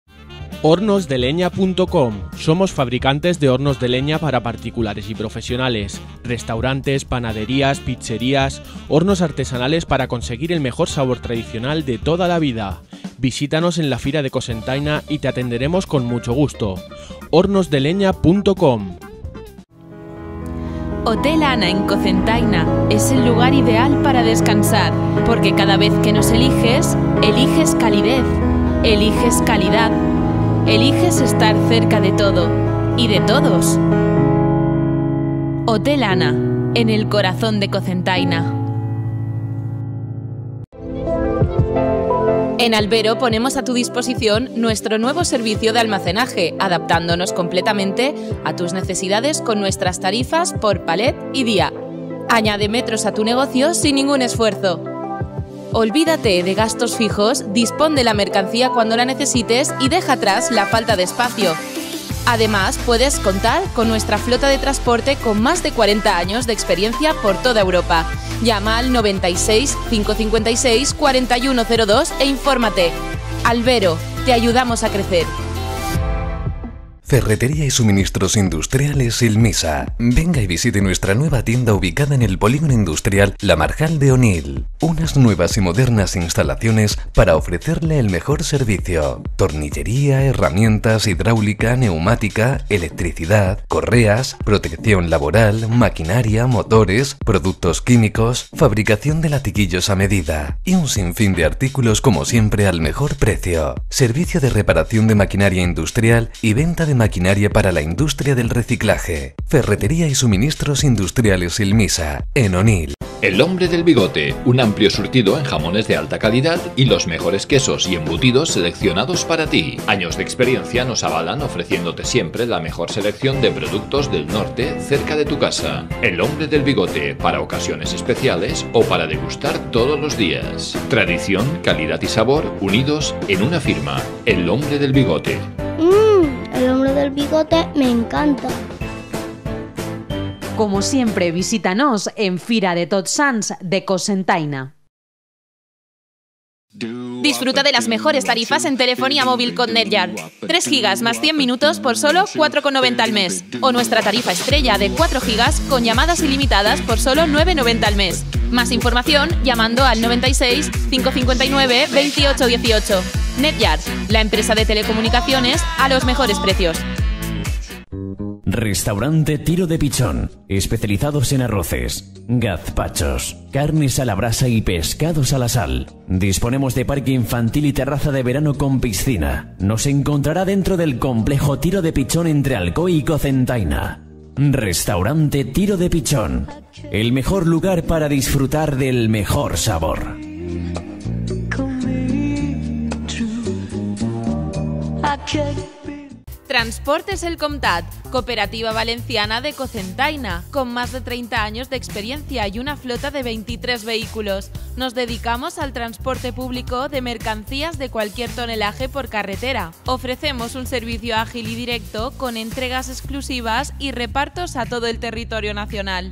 Hornosdeleña.com. Somos fabricantes de hornos de leña para particulares y profesionales, restaurantes, panaderías, pizzerías, hornos artesanales para conseguir el mejor sabor tradicional de toda la vida. Visítanos en la Fira de Cosentaina y te atenderemos con mucho gusto. hornosdeleña.com. Hotel Ana en Cocentaina es el lugar ideal para descansar, porque cada vez que nos eliges, eliges calidez, eliges calidad Eliges estar cerca de todo y de todos. Hotel Ana, en el corazón de Cocentaina. En Albero ponemos a tu disposición nuestro nuevo servicio de almacenaje, adaptándonos completamente a tus necesidades con nuestras tarifas por palet y día. Añade metros a tu negocio sin ningún esfuerzo. Olvídate de gastos fijos, dispón de la mercancía cuando la necesites y deja atrás la falta de espacio. Además, puedes contar con nuestra flota de transporte con más de 40 años de experiencia por toda Europa. Llama al 96 556 4102 e infórmate. Albero, te ayudamos a crecer. Ferretería y suministros industriales Ilmisa. Venga y visite nuestra nueva tienda ubicada en el polígono industrial La Marjal de Onil. Unas nuevas y modernas instalaciones para ofrecerle el mejor servicio. Tornillería, herramientas, hidráulica, neumática, electricidad, correas, protección laboral, maquinaria, motores, productos químicos, fabricación de latiguillos a medida y un sinfín de artículos como siempre al mejor precio. Servicio de reparación de maquinaria industrial y venta de maquinaria para la industria del reciclaje, ferretería y suministros industriales Ilmisa, en Onil. El Hombre del Bigote, un amplio surtido en jamones de alta calidad y los mejores quesos y embutidos seleccionados para ti. Años de experiencia nos avalan ofreciéndote siempre la mejor selección de productos del norte cerca de tu casa. El Hombre del Bigote, para ocasiones especiales o para degustar todos los días. Tradición, calidad y sabor unidos en una firma. El Hombre del Bigote. El Hombre del Bigote me encanta. Como siempre, visítanos en Fira de Tots Sants de Cosentaina. Disfruta de las mejores tarifas en telefonía móvil con Netjar. 3 gigas más 100 minutos por solo 4,90 al mes. O nuestra tarifa estrella de 4 gigas con llamadas ilimitadas por solo 9,90 al mes. Más información llamando al 96 559 2818. Netjar, la empresa de telecomunicaciones a los mejores precios. Restaurante Tiro de Pichón, especializados en arroces, gazpachos, carnes a la brasa y pescados a la sal. Disponemos de parque infantil y terraza de verano con piscina. Nos encontrará dentro del complejo Tiro de Pichón entre Alcoy y Cocentaina. Restaurante Tiro de Pichón, el mejor lugar para disfrutar del mejor sabor. Transportes El Comtat, cooperativa valenciana de Cocentaina, con más de 30 años de experiencia y una flota de 23 vehículos. Nos dedicamos al transporte público de mercancías de cualquier tonelaje por carretera. Ofrecemos un servicio ágil y directo con entregas exclusivas y repartos a todo el territorio nacional.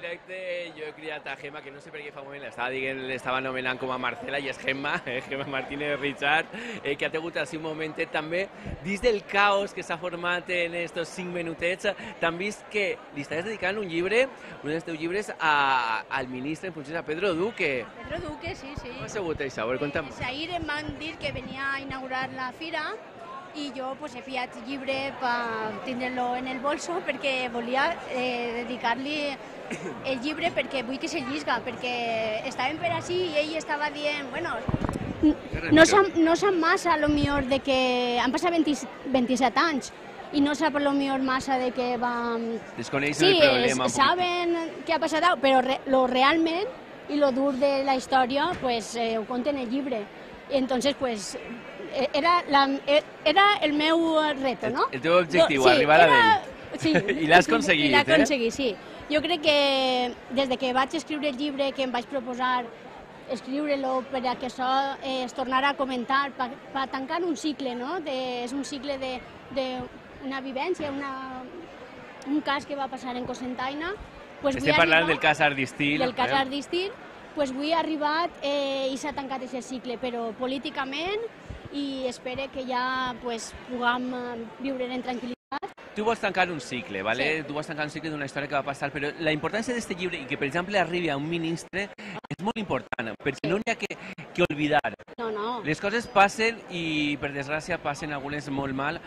Directe. Jo he cridat a Gemma, que no sé per què fa un moment l'estava dient, l'estava anomenant com a Marcela, i és Gemma, <laughs> eh, Gemma Martínez Richard, eh, que ha tingut així un momentet també, dins del caos que s'ha format en estos cinc minutets, t'han vist que li estàs dedicant un llibre, un dels teus llibres, a, al ministre en funció de Pedro Duque. Pedro Duque, sí, sí. Com ha sigut això? A veure, conta'm. Pues ahir em van dir que venia a inaugurar la fira i jo pues, he fiat llibre per tindre-lo en el bolso perquè volia eh, dedicar-li el llibre perquè vull que se llisga, perquè estàvem per així i ell estava dient, bueno, no sap, no sap massa, a lo millor, de que han passat 20, 27 anys i no sap a lo millor massa de que va... Desconeixen Sí, el problema. es, saben què ha passat, però re, lo realment y lo dur de la historia, pues eh, ho conta en el llibre. Entonces, pues, eh, era, la, eh, era el meu reto, no? El teu objectiu, sí, arribar a era- ell. Sí, <laughs> I l'has aconseguit, I l'he eh? aconseguit, sí. Jo crec que des de que vaig escriure el llibre que em vaig proposar escriure-lo per a que això eh, es tornara a comentar, per, per tancar un cicle, no? De, és un cicle de, de una vivència, una, un cas que va passar en Cosentaina. Pues Estem parlant del cas Art d'Estil. Del cas eh? Art d'Estil. Pues avui ha arribat eh, i s'ha tancat aquest cicle, però políticament i espero que ja pues, puguem eh, viure en tranquil·litat. Tu vols tancar un cicle, ¿vale? Sí. Tu vols tancar un cicle d'una història que va passar, però la importància d'aquest llibre i que, per exemple, arribi a un ministre és molt important, perquè no n'hi ha que, que oblidar. No, no. Les coses passen i, per desgràcia, passen algunes molt mal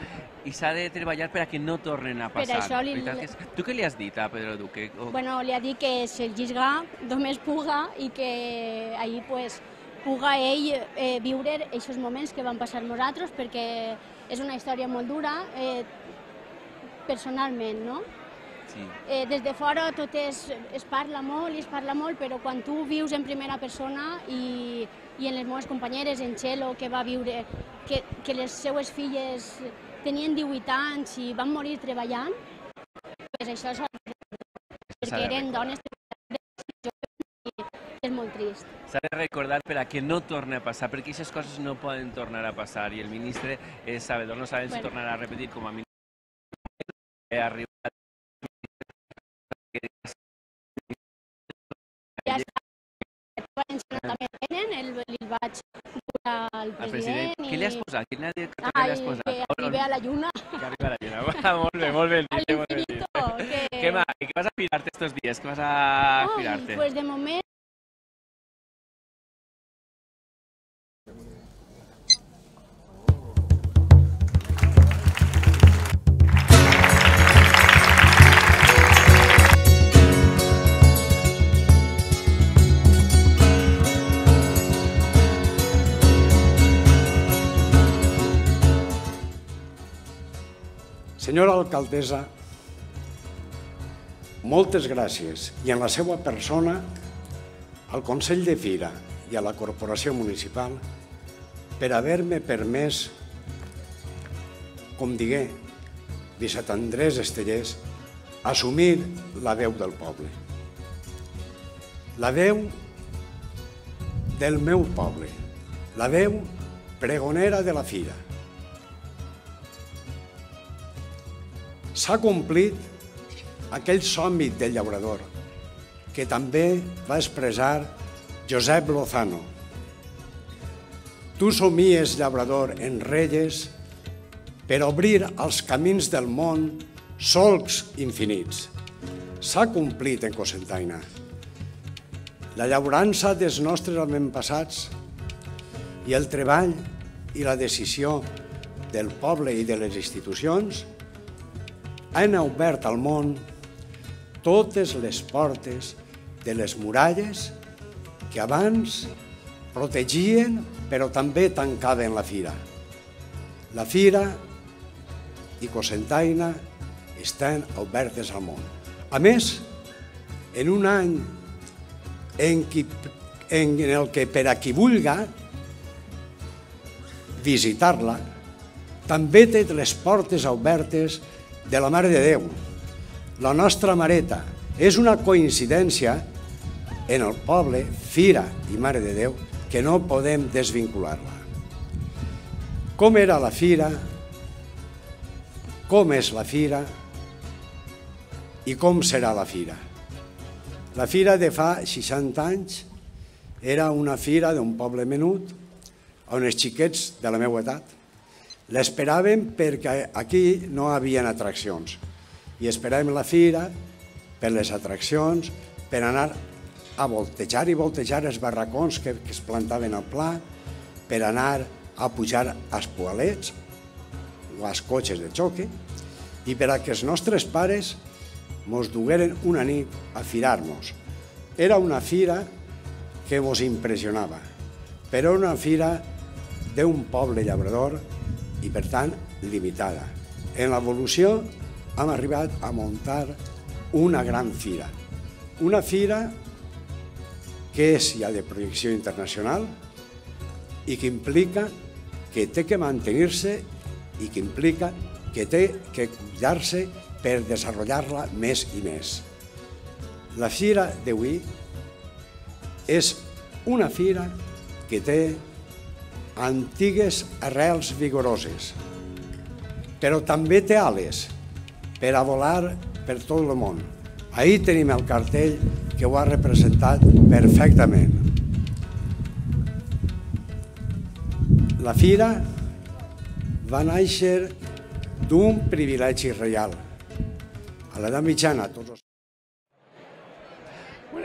i s'ha de treballar per a que no tornen a Per passar. això li- que és- Tu què li has dit a Pedro Duque? O- Bueno, li ha dit que se'l llisga només puga i que ahir pues, puga ell eh, viure aquests moments que van passar nosaltres perquè és una història molt dura eh, personalment, no? Sí. Eh, des de fora tot és, es parla molt i es parla molt, però quan tu vius en primera persona i, i en les meves companyeres, en Txelo, que va viure, que, que les seues filles tenien 18 anys i van morir treballant, pues això és perquè eren dones és molt trist. S'ha de recordar per a que no torni a passar, perquè aquestes coses no poden tornar a passar i el ministre és sabedor, no sabem si Bueno. tornarà a repetir com a ministre. He arribat Ja està. Valenciana també tenen, el, el vaig dur al al president. president. i... Què li has posat? Quina de que Ai, li has posat? que arribi a la lluna. Que arriba a la lluna. Va, molt bé, molt ben dit. molt ben dit. que- Què, ma, què vas a aspirar-te estos dies? Què vas a Ai, aspirar-te? pues de moment Senyora alcaldessa, moltes gràcies i en la seva persona al Consell de Fira i a la Corporació Municipal per haver-me permès, com digué Vicent Andrés Estellers, assumir la veu del poble. La veu del meu poble, la veu pregonera de la fira. S'ha complit aquell somni del llaurador que també va expressar Josep Lozano. Tu somies, llaurador, en reyes per obrir als camins del món solcs infinits. S'ha complit en Cosentaina. La llaurança dels nostres avantpassats i el treball i la decisió del poble i de les institucions han obert al món totes les portes de les muralles que abans protegien però també tancaven la fira. La fira i Cosentaina estan obertes al món. A més, en un any en, qui, en el que per a qui vulga visitar-la, també té les portes obertes de la Mare de Déu, la nostra Mareta. És una coincidència en el poble, Fira i Mare de Déu, que no podem desvincular-la. Com era la Fira, com és la Fira i com serà la Fira. La Fira de fa 60 anys era una fira d'un poble menut on els xiquets de la meva edat l'esperàvem perquè aquí no hi havia atraccions i esperàvem la fira per les atraccions, per anar a voltejar i voltejar els barracons que, que es plantaven al pla, per anar a pujar als poalets o als cotxes de xoque i per a que els nostres pares mos dugueren una nit a firar-nos. Era una fira que mos impressionava, però una fira d'un poble llabrador i, per tant, limitada. En l'evolució hem arribat a muntar una gran fira. Una fira que és ja de projecció internacional i que implica que té que mantenir-se i que implica que té que cuidar-se per desenvolupar-la més i més. La fira d'avui és una fira que té antigues arrels vigoroses, però també té ales per a volar per tot el món. Ahir tenim el cartell que ho ha representat perfectament. La fira va néixer d'un privilegi reial. A l'edat mitjana, tots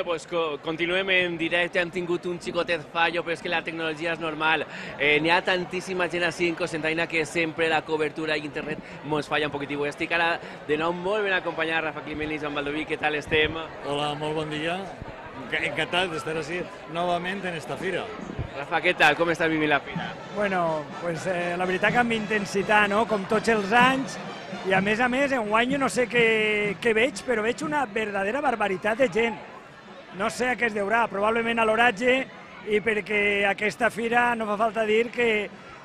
pues co continuem en directe, hem tingut un xicotet fallo, però és que la tecnologia és normal. Eh, N'hi ha tantíssima gent així en Cosentaina que sempre la cobertura i internet mos falla un poquitiu. Estic ara de nou molt ben acompanyat, Rafa Climent i Joan Baldoví, què tal estem? Hola, molt bon dia. Encantat d'estar així novament en esta fira. Rafa, què tal? Com estàs vivint la fira? Bueno, pues, eh, la veritat que amb intensitat, no? com tots els anys, i a més a més, en guany no sé què, què veig, però veig una verdadera barbaritat de gent. No sé a què es deurà, probablement a l'oratge i perquè aquesta fira no fa falta dir que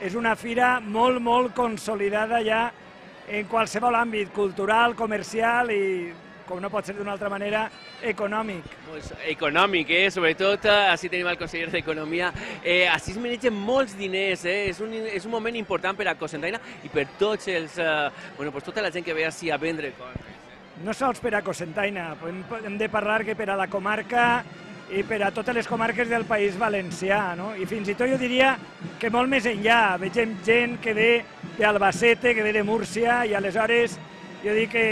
és una fira molt, molt consolidada ja en qualsevol àmbit, cultural, comercial i, com no pot ser d'una altra manera, econòmic. Pues, econòmic, eh? sobretot, eh, així tenim el conseller d'Economia. Eh, així es manegen molts diners, eh? és, un, és un moment important per a Cosentaina i per tots els, eh, bueno, pues tota la gent que ve així a vendre coses. No sols per a Cosentaina, hem, hem de parlar que per a la comarca i per a totes les comarques del País Valencià, no? i fins i tot jo diria que molt més enllà, vegem gent que ve d'Albacete, que ve de Múrcia, i aleshores jo dic que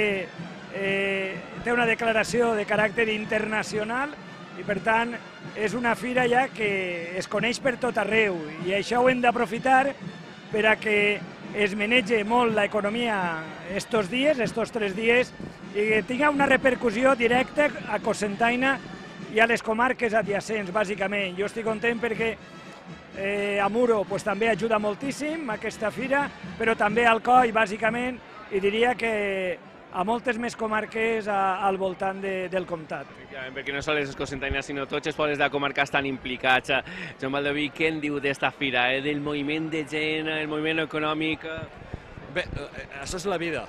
eh, té una declaració de caràcter internacional i per tant és una fira ja que es coneix per tot arreu i això ho hem d'aprofitar per a que es menege molt l'economia estos dies, estos tres dies, i que tinga una repercussió directa a Cosentaina i a les comarques adjacents, bàsicament. Jo estic content perquè eh, a Muro pues, també ajuda moltíssim aquesta fira, però també al Coi, bàsicament, i diria que a moltes més comarques a, al voltant de, del comtat. Efectivament, perquè no sols les Cosentaina, sinó tots els pobles de la comarca estan implicats. Joan Baldoví, què en diu d'esta fira, eh? del moviment de gent, el moviment econòmic? Bé, eh, això és la vida.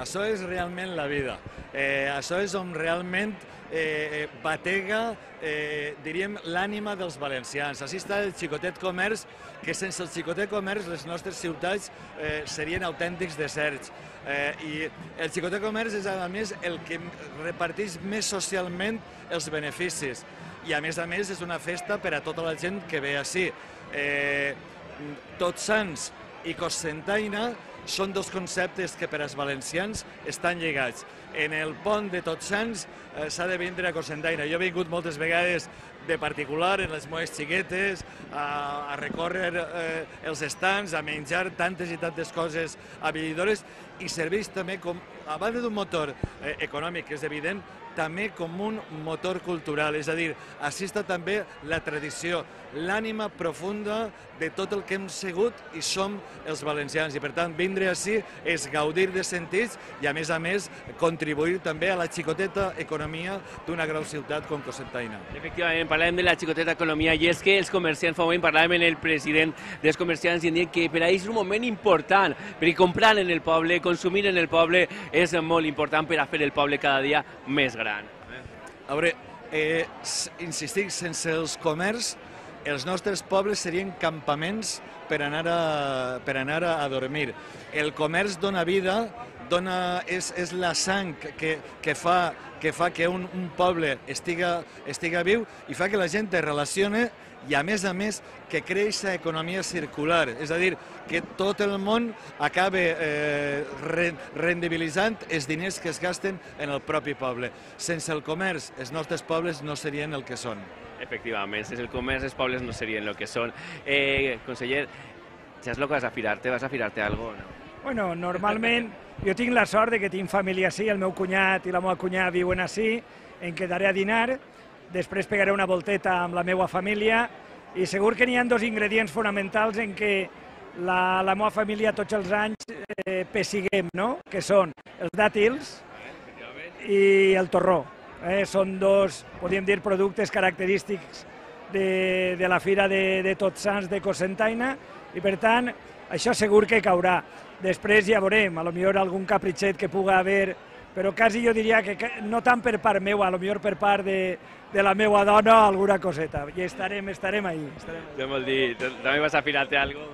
Això és realment la vida. Eh, això és on realment eh, batega, eh, diríem, l'ànima dels valencians. Així està el xicotet comerç, que sense el xicotet comerç les nostres ciutats eh, serien autèntics deserts. Eh, I el xicotet comerç és, a més, el que reparteix més socialment els beneficis. I, a més a més, és una festa per a tota la gent que ve així. Eh, tots Sants i Cosentaina són dos conceptes que per als valencians estan lligats. En el pont de Tots Sants eh, s'ha de vindre a Cosentaina. Jo he vingut moltes vegades de particular en les meves xiquetes, a, a recórrer eh, els estants, a menjar tantes i tantes coses avellidores i serveix també com, a banda d'un motor eh, econòmic, que és evident, també com un motor cultural, és a dir, està també la tradició, l'ànima profunda de tot el que hem sigut i som els valencians. I per tant, vindre així és gaudir de sentits i, a més a més, contribuir també a la xicoteta economia d'una gran ciutat com Cosentaina. Efectivament, parlàvem de la xicoteta economia i és que els comerciants, fa moment parlàvem amb el president dels comerciants i diuen que per a ells és un moment important, perquè comprar en el poble, consumir en el poble és molt important per a fer el poble cada dia més gran. A veure, eh, insistic, sense els comerç, els nostres pobles serien campaments per anar a, per anar a dormir. El comerç dona vida, dona, és, és la sang que, que, fa, que fa que un, un poble estiga, estiga viu i fa que la gent es relacione i a més a més que creix la economia circular, és a dir, que tot el món acabe eh, rendibilitzant els diners que es gasten en el propi poble. Sense el comerç, els nostres pobles no serien el que són. Efectivament, sense el comerç els pobles no serien el que són. Eh, conseller, ja és el que vas a firar-te? Vas a firar-te algo o no? Bueno, normalment jo tinc la sort de que tinc família així, el meu cunyat i la meva cunyada viuen així, en quedaré a dinar, després pegaré una volteta amb la meva família i segur que n'hi ha dos ingredients fonamentals en què la, la meva família tots els anys eh, pessiguem, no? que són els dàtils i el torró. Eh? Són dos, podríem dir, productes característics de, de la Fira de, de Tots Sants de Cosentaina i per tant això segur que caurà. Després ja veurem, a lo millor algun capritxet que puga haver, però quasi jo diria que no tant per part meua, a lo millor per part de, de la meua dona alguna coseta. I estarem, estarem ahí. Estarem. Què vol dir? També vas a filar-te algo?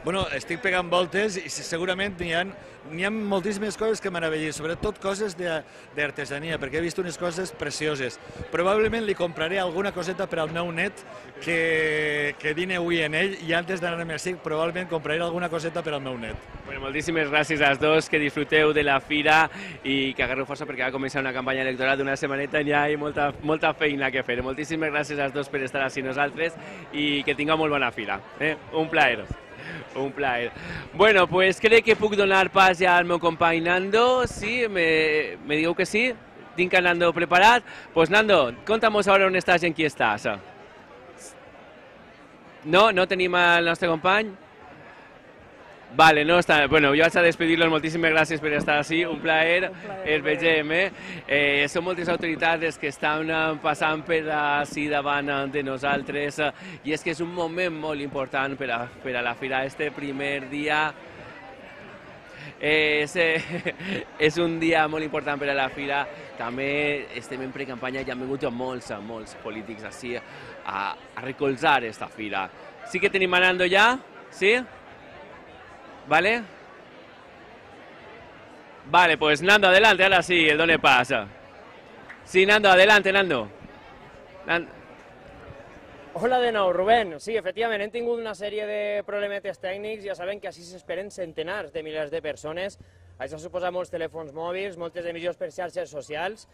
Bueno, estic pegant voltes i segurament n'hi ha, ha moltíssimes coses que m'aravellen, sobretot coses d'artesania, perquè he vist unes coses precioses. Probablement li compraré alguna coseta per al meu net que, que dine avui en ell i antes d'anar-me així probablement compraré alguna coseta per al meu net. Bueno, moltíssimes gràcies als dos, que disfruteu de la fira i que agarreu força perquè va començar una campanya electoral d'una setmaneta i ja hi ha molta, molta feina que fer. Moltíssimes gràcies als dos per estar així nosaltres i que tingueu molt bona fira. Eh? Un plaer. <laughs> Un plaer. Bueno, pues crec que puc donar pas ja al meu company Nando. Sí, me, me diu que sí. Tinc a Nando preparat. Pues Nando, conta'mos ara on estàs en qui estàs. No, no tenim el nostre company? Vale, no està... Bueno, jo vaig a despedir-los. Moltíssimes gràcies per estar així. Un plaer. El vegem, eh? Són moltes autoritats que estan eh, passant per així davant eh, de nosaltres eh, i és que és un moment molt important per a, per a la fira. Este primer dia és, eh, <laughs> és un dia molt important per a la fira. També estem en precampanya i han vingut molts, molts polítics així a, a recolzar esta fira. Sí que tenim anando ja? Sí? ¿Vale? Vale, pues Nando, adelante, ahora sí, el dónde pasa. Sí, Nando, adelante, Nando. Nan- Hola de nou, Rubén. Sí, efectivament, hem una sèrie de problemetes tècnics. Ja saben que així s'esperen centenars de milers de persones. Això suposa molts telèfons mòbils, moltes emissions per xarxes socials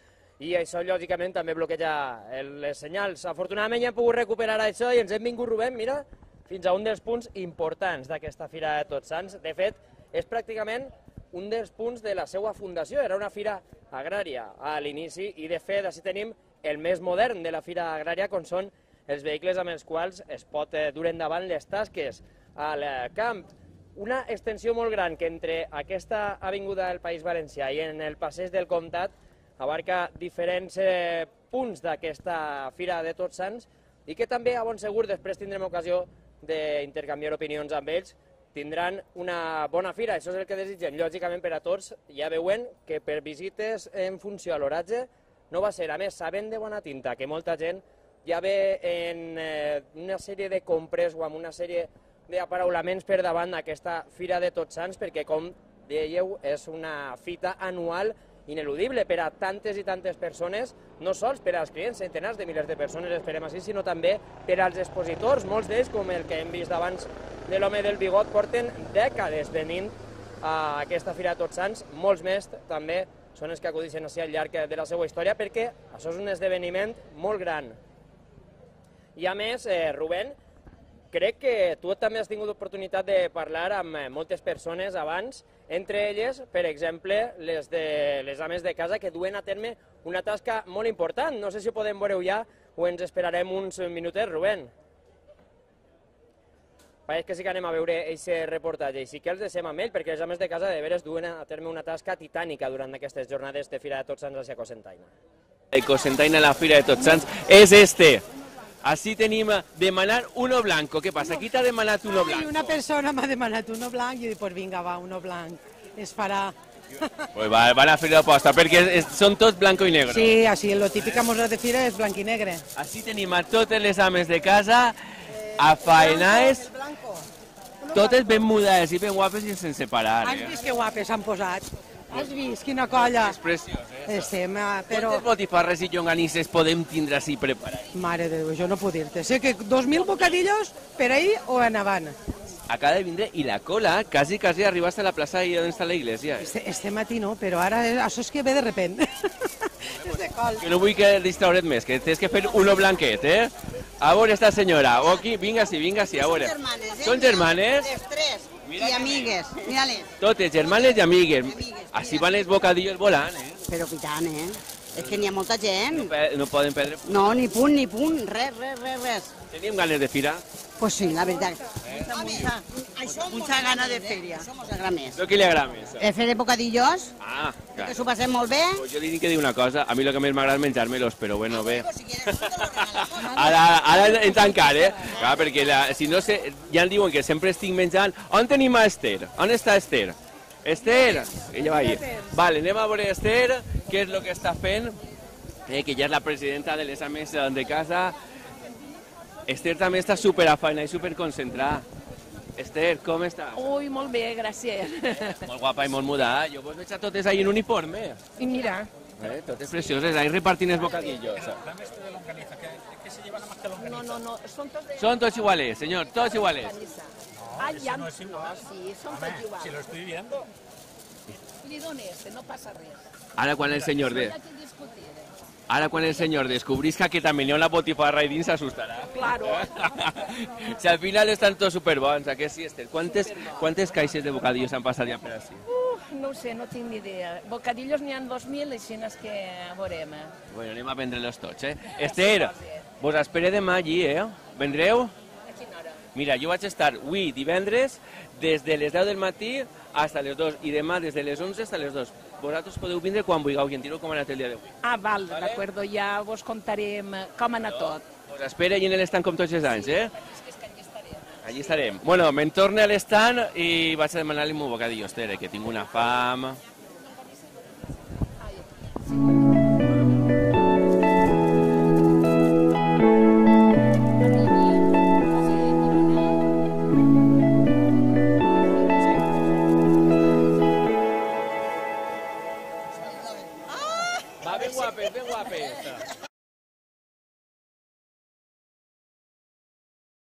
i això, lògicament, també bloqueja el- les senyals. Afortunadament ja hem pogut recuperar això i ens hem vingut, Rubén, mira, fins a un dels punts importants d'aquesta Fira de Tots Sants. De fet, és pràcticament un dels punts de la seva fundació. Era una fira agrària a l'inici i, de fet, així tenim el més modern de la fira agrària, com són els vehicles amb els quals es pot eh, dur endavant les tasques al eh, camp. Una extensió molt gran que entre aquesta avinguda del País Valencià i en el passeig del Comtat abarca diferents eh, punts d'aquesta Fira de Tots Sants i que també, a bon segur, després tindrem ocasió d'intercanviar opinions amb ells, tindran una bona fira. Això és el que desitgem, lògicament, per a tots. Ja veuen que per visites en funció a l'horatge no va ser. A més, sabent de bona tinta que molta gent ja ve en eh, una sèrie de compres o amb una sèrie d'aparaulaments per davant d'aquesta Fira de Tots Sants, perquè, com dèieu, és una fita anual ineludible per a tantes i tantes persones, no sols per als clients, centenars de milers de persones, esperem així, sinó també per als expositors. Molts d'ells, com el que hem vist abans de l'home del bigot, porten dècades venint a aquesta Fira de Tots Sants. Molts més també són els que acudixen així al llarg de la seva història, perquè això és un esdeveniment molt gran. I a més, eh, Rubén, crec que tu també has tingut oportunitat de parlar amb eh, moltes persones abans, entre elles, per exemple, les, de, les ames de casa que duen a terme una tasca molt important. No sé si ho podem veure ja o ens esperarem uns minutets, Rubén. Pareix que sí que anem a veure aquest reportatge i sí que els deixem amb ell perquè les ames de casa de veres duen a terme una tasca titànica durant aquestes jornades de Fira de Tots Sants hacia Cosentaina. Cosentaina en la Fira de Tots Sants és este. Així tenim a demanar uno blanco. Què passa? Qui t'ha demanat uno blanco? una persona m'ha demanat uno blanc i he dit, pues vinga, va, uno blanc. Es farà. <laughs> Pues va, van a fer l'aposta, perquè és, són tots blanco i negre. Sí, així, lo típic a de fira és blanc i negre. Així tenim a totes les ames de casa, a faenades, totes ben mudades i ben guapes i sense parar. Has Eh? vist que guapes s'han posat? Has vist quina colla? És preciós, eh? Estem, eh, però... Quantes botifarres i llonganisses podem tindre així preparades? Mare de Déu, jo no puc dir-te. Sé que 2.000 bocadillos per ahir o en avant. Acaba de vindre i la cola quasi, quasi arriba hasta la plaça i on està la iglesia. Este, este matí no, però ara eh, això és que ve de repent. <laughs> és de col. Que no vull que distraure't més, que tens que fer uno blanquet, eh? A veure esta senyora, o aquí, vinga sí, vinga sí, a veure. Són germanes? Les tres. I amigues. Mira-les. Totes, germanes i amigues. Així van els bocadillos volant, eh? Però i tant, eh? És que n'hi ha molta gent. Pe- No poden perdre... No, ni punt, ni punt. Res, res, res, res. Tenim ganes de fira? Pues sí, la verdad. Mucha, mucha gana de feria. Això mos agrada més. Lo que li agrada més. Eh, fer de bocadillos, Ah, clar. que s'ho passem molt bé. Pues jo li dic que dir una cosa, a mi el que més m'agrada és menjar-me-los, però bueno, bé. Ara, ara en tancar, eh? Clar, perquè la, si no sé, ja em diuen que sempre estic menjant. On tenim a Esther? On està Esther? Esther! Ella va ahir. Vale, anem a veure Esther, què és el que està fent, eh, que ja és la presidenta de les ames de casa. Esther també està super afana i super concentrada. Esther, com està? Ui, molt bé, gràcies. Molt guapa i molt mudada. Jo vos veig a totes ahí en uniforme. I mira, Eh, totes precioses, ahí repartint els bocadillos. no, no, no, són tots de... Son todos iguales, señor, todos iguales. Ah, no, sí, són tots iguals. si lo estoy viendo. Li dones, no passa res. Ara quan el senyor de... No Ara quan el senyor descobrisca que també n'hi ha una botifarra i dins s'assustarà. Claro. <laughs> si al final estan tots superbons, a què sí, Esther? Quantes, quantes caixes de bocadillos han passat ja per així? Uh, no ho sé, no tinc ni idea. Bocadillos n'hi ha 2.000, així és que veurem. eh. Bueno, anem a prendre-los tots, eh? Esther, vos espere demà allí, eh? Vendreu? A quina hora? Mira, jo vaig estar avui divendres des de les 10 del matí fins les 2 i demà des de les 11 fins les 2. Vosaltres podeu vindre quan vulgueu i em direu com ha anat el dia d'avui. Ah, val, d'acord, ja vos contarem com ha anat tot. Us espera allí en l'estant com tots els anys, eh? Allí estarem. Bueno, me'n torne a l'estant i vaig a demanar-li un bocadillo, eh, que tinc una fam. Ben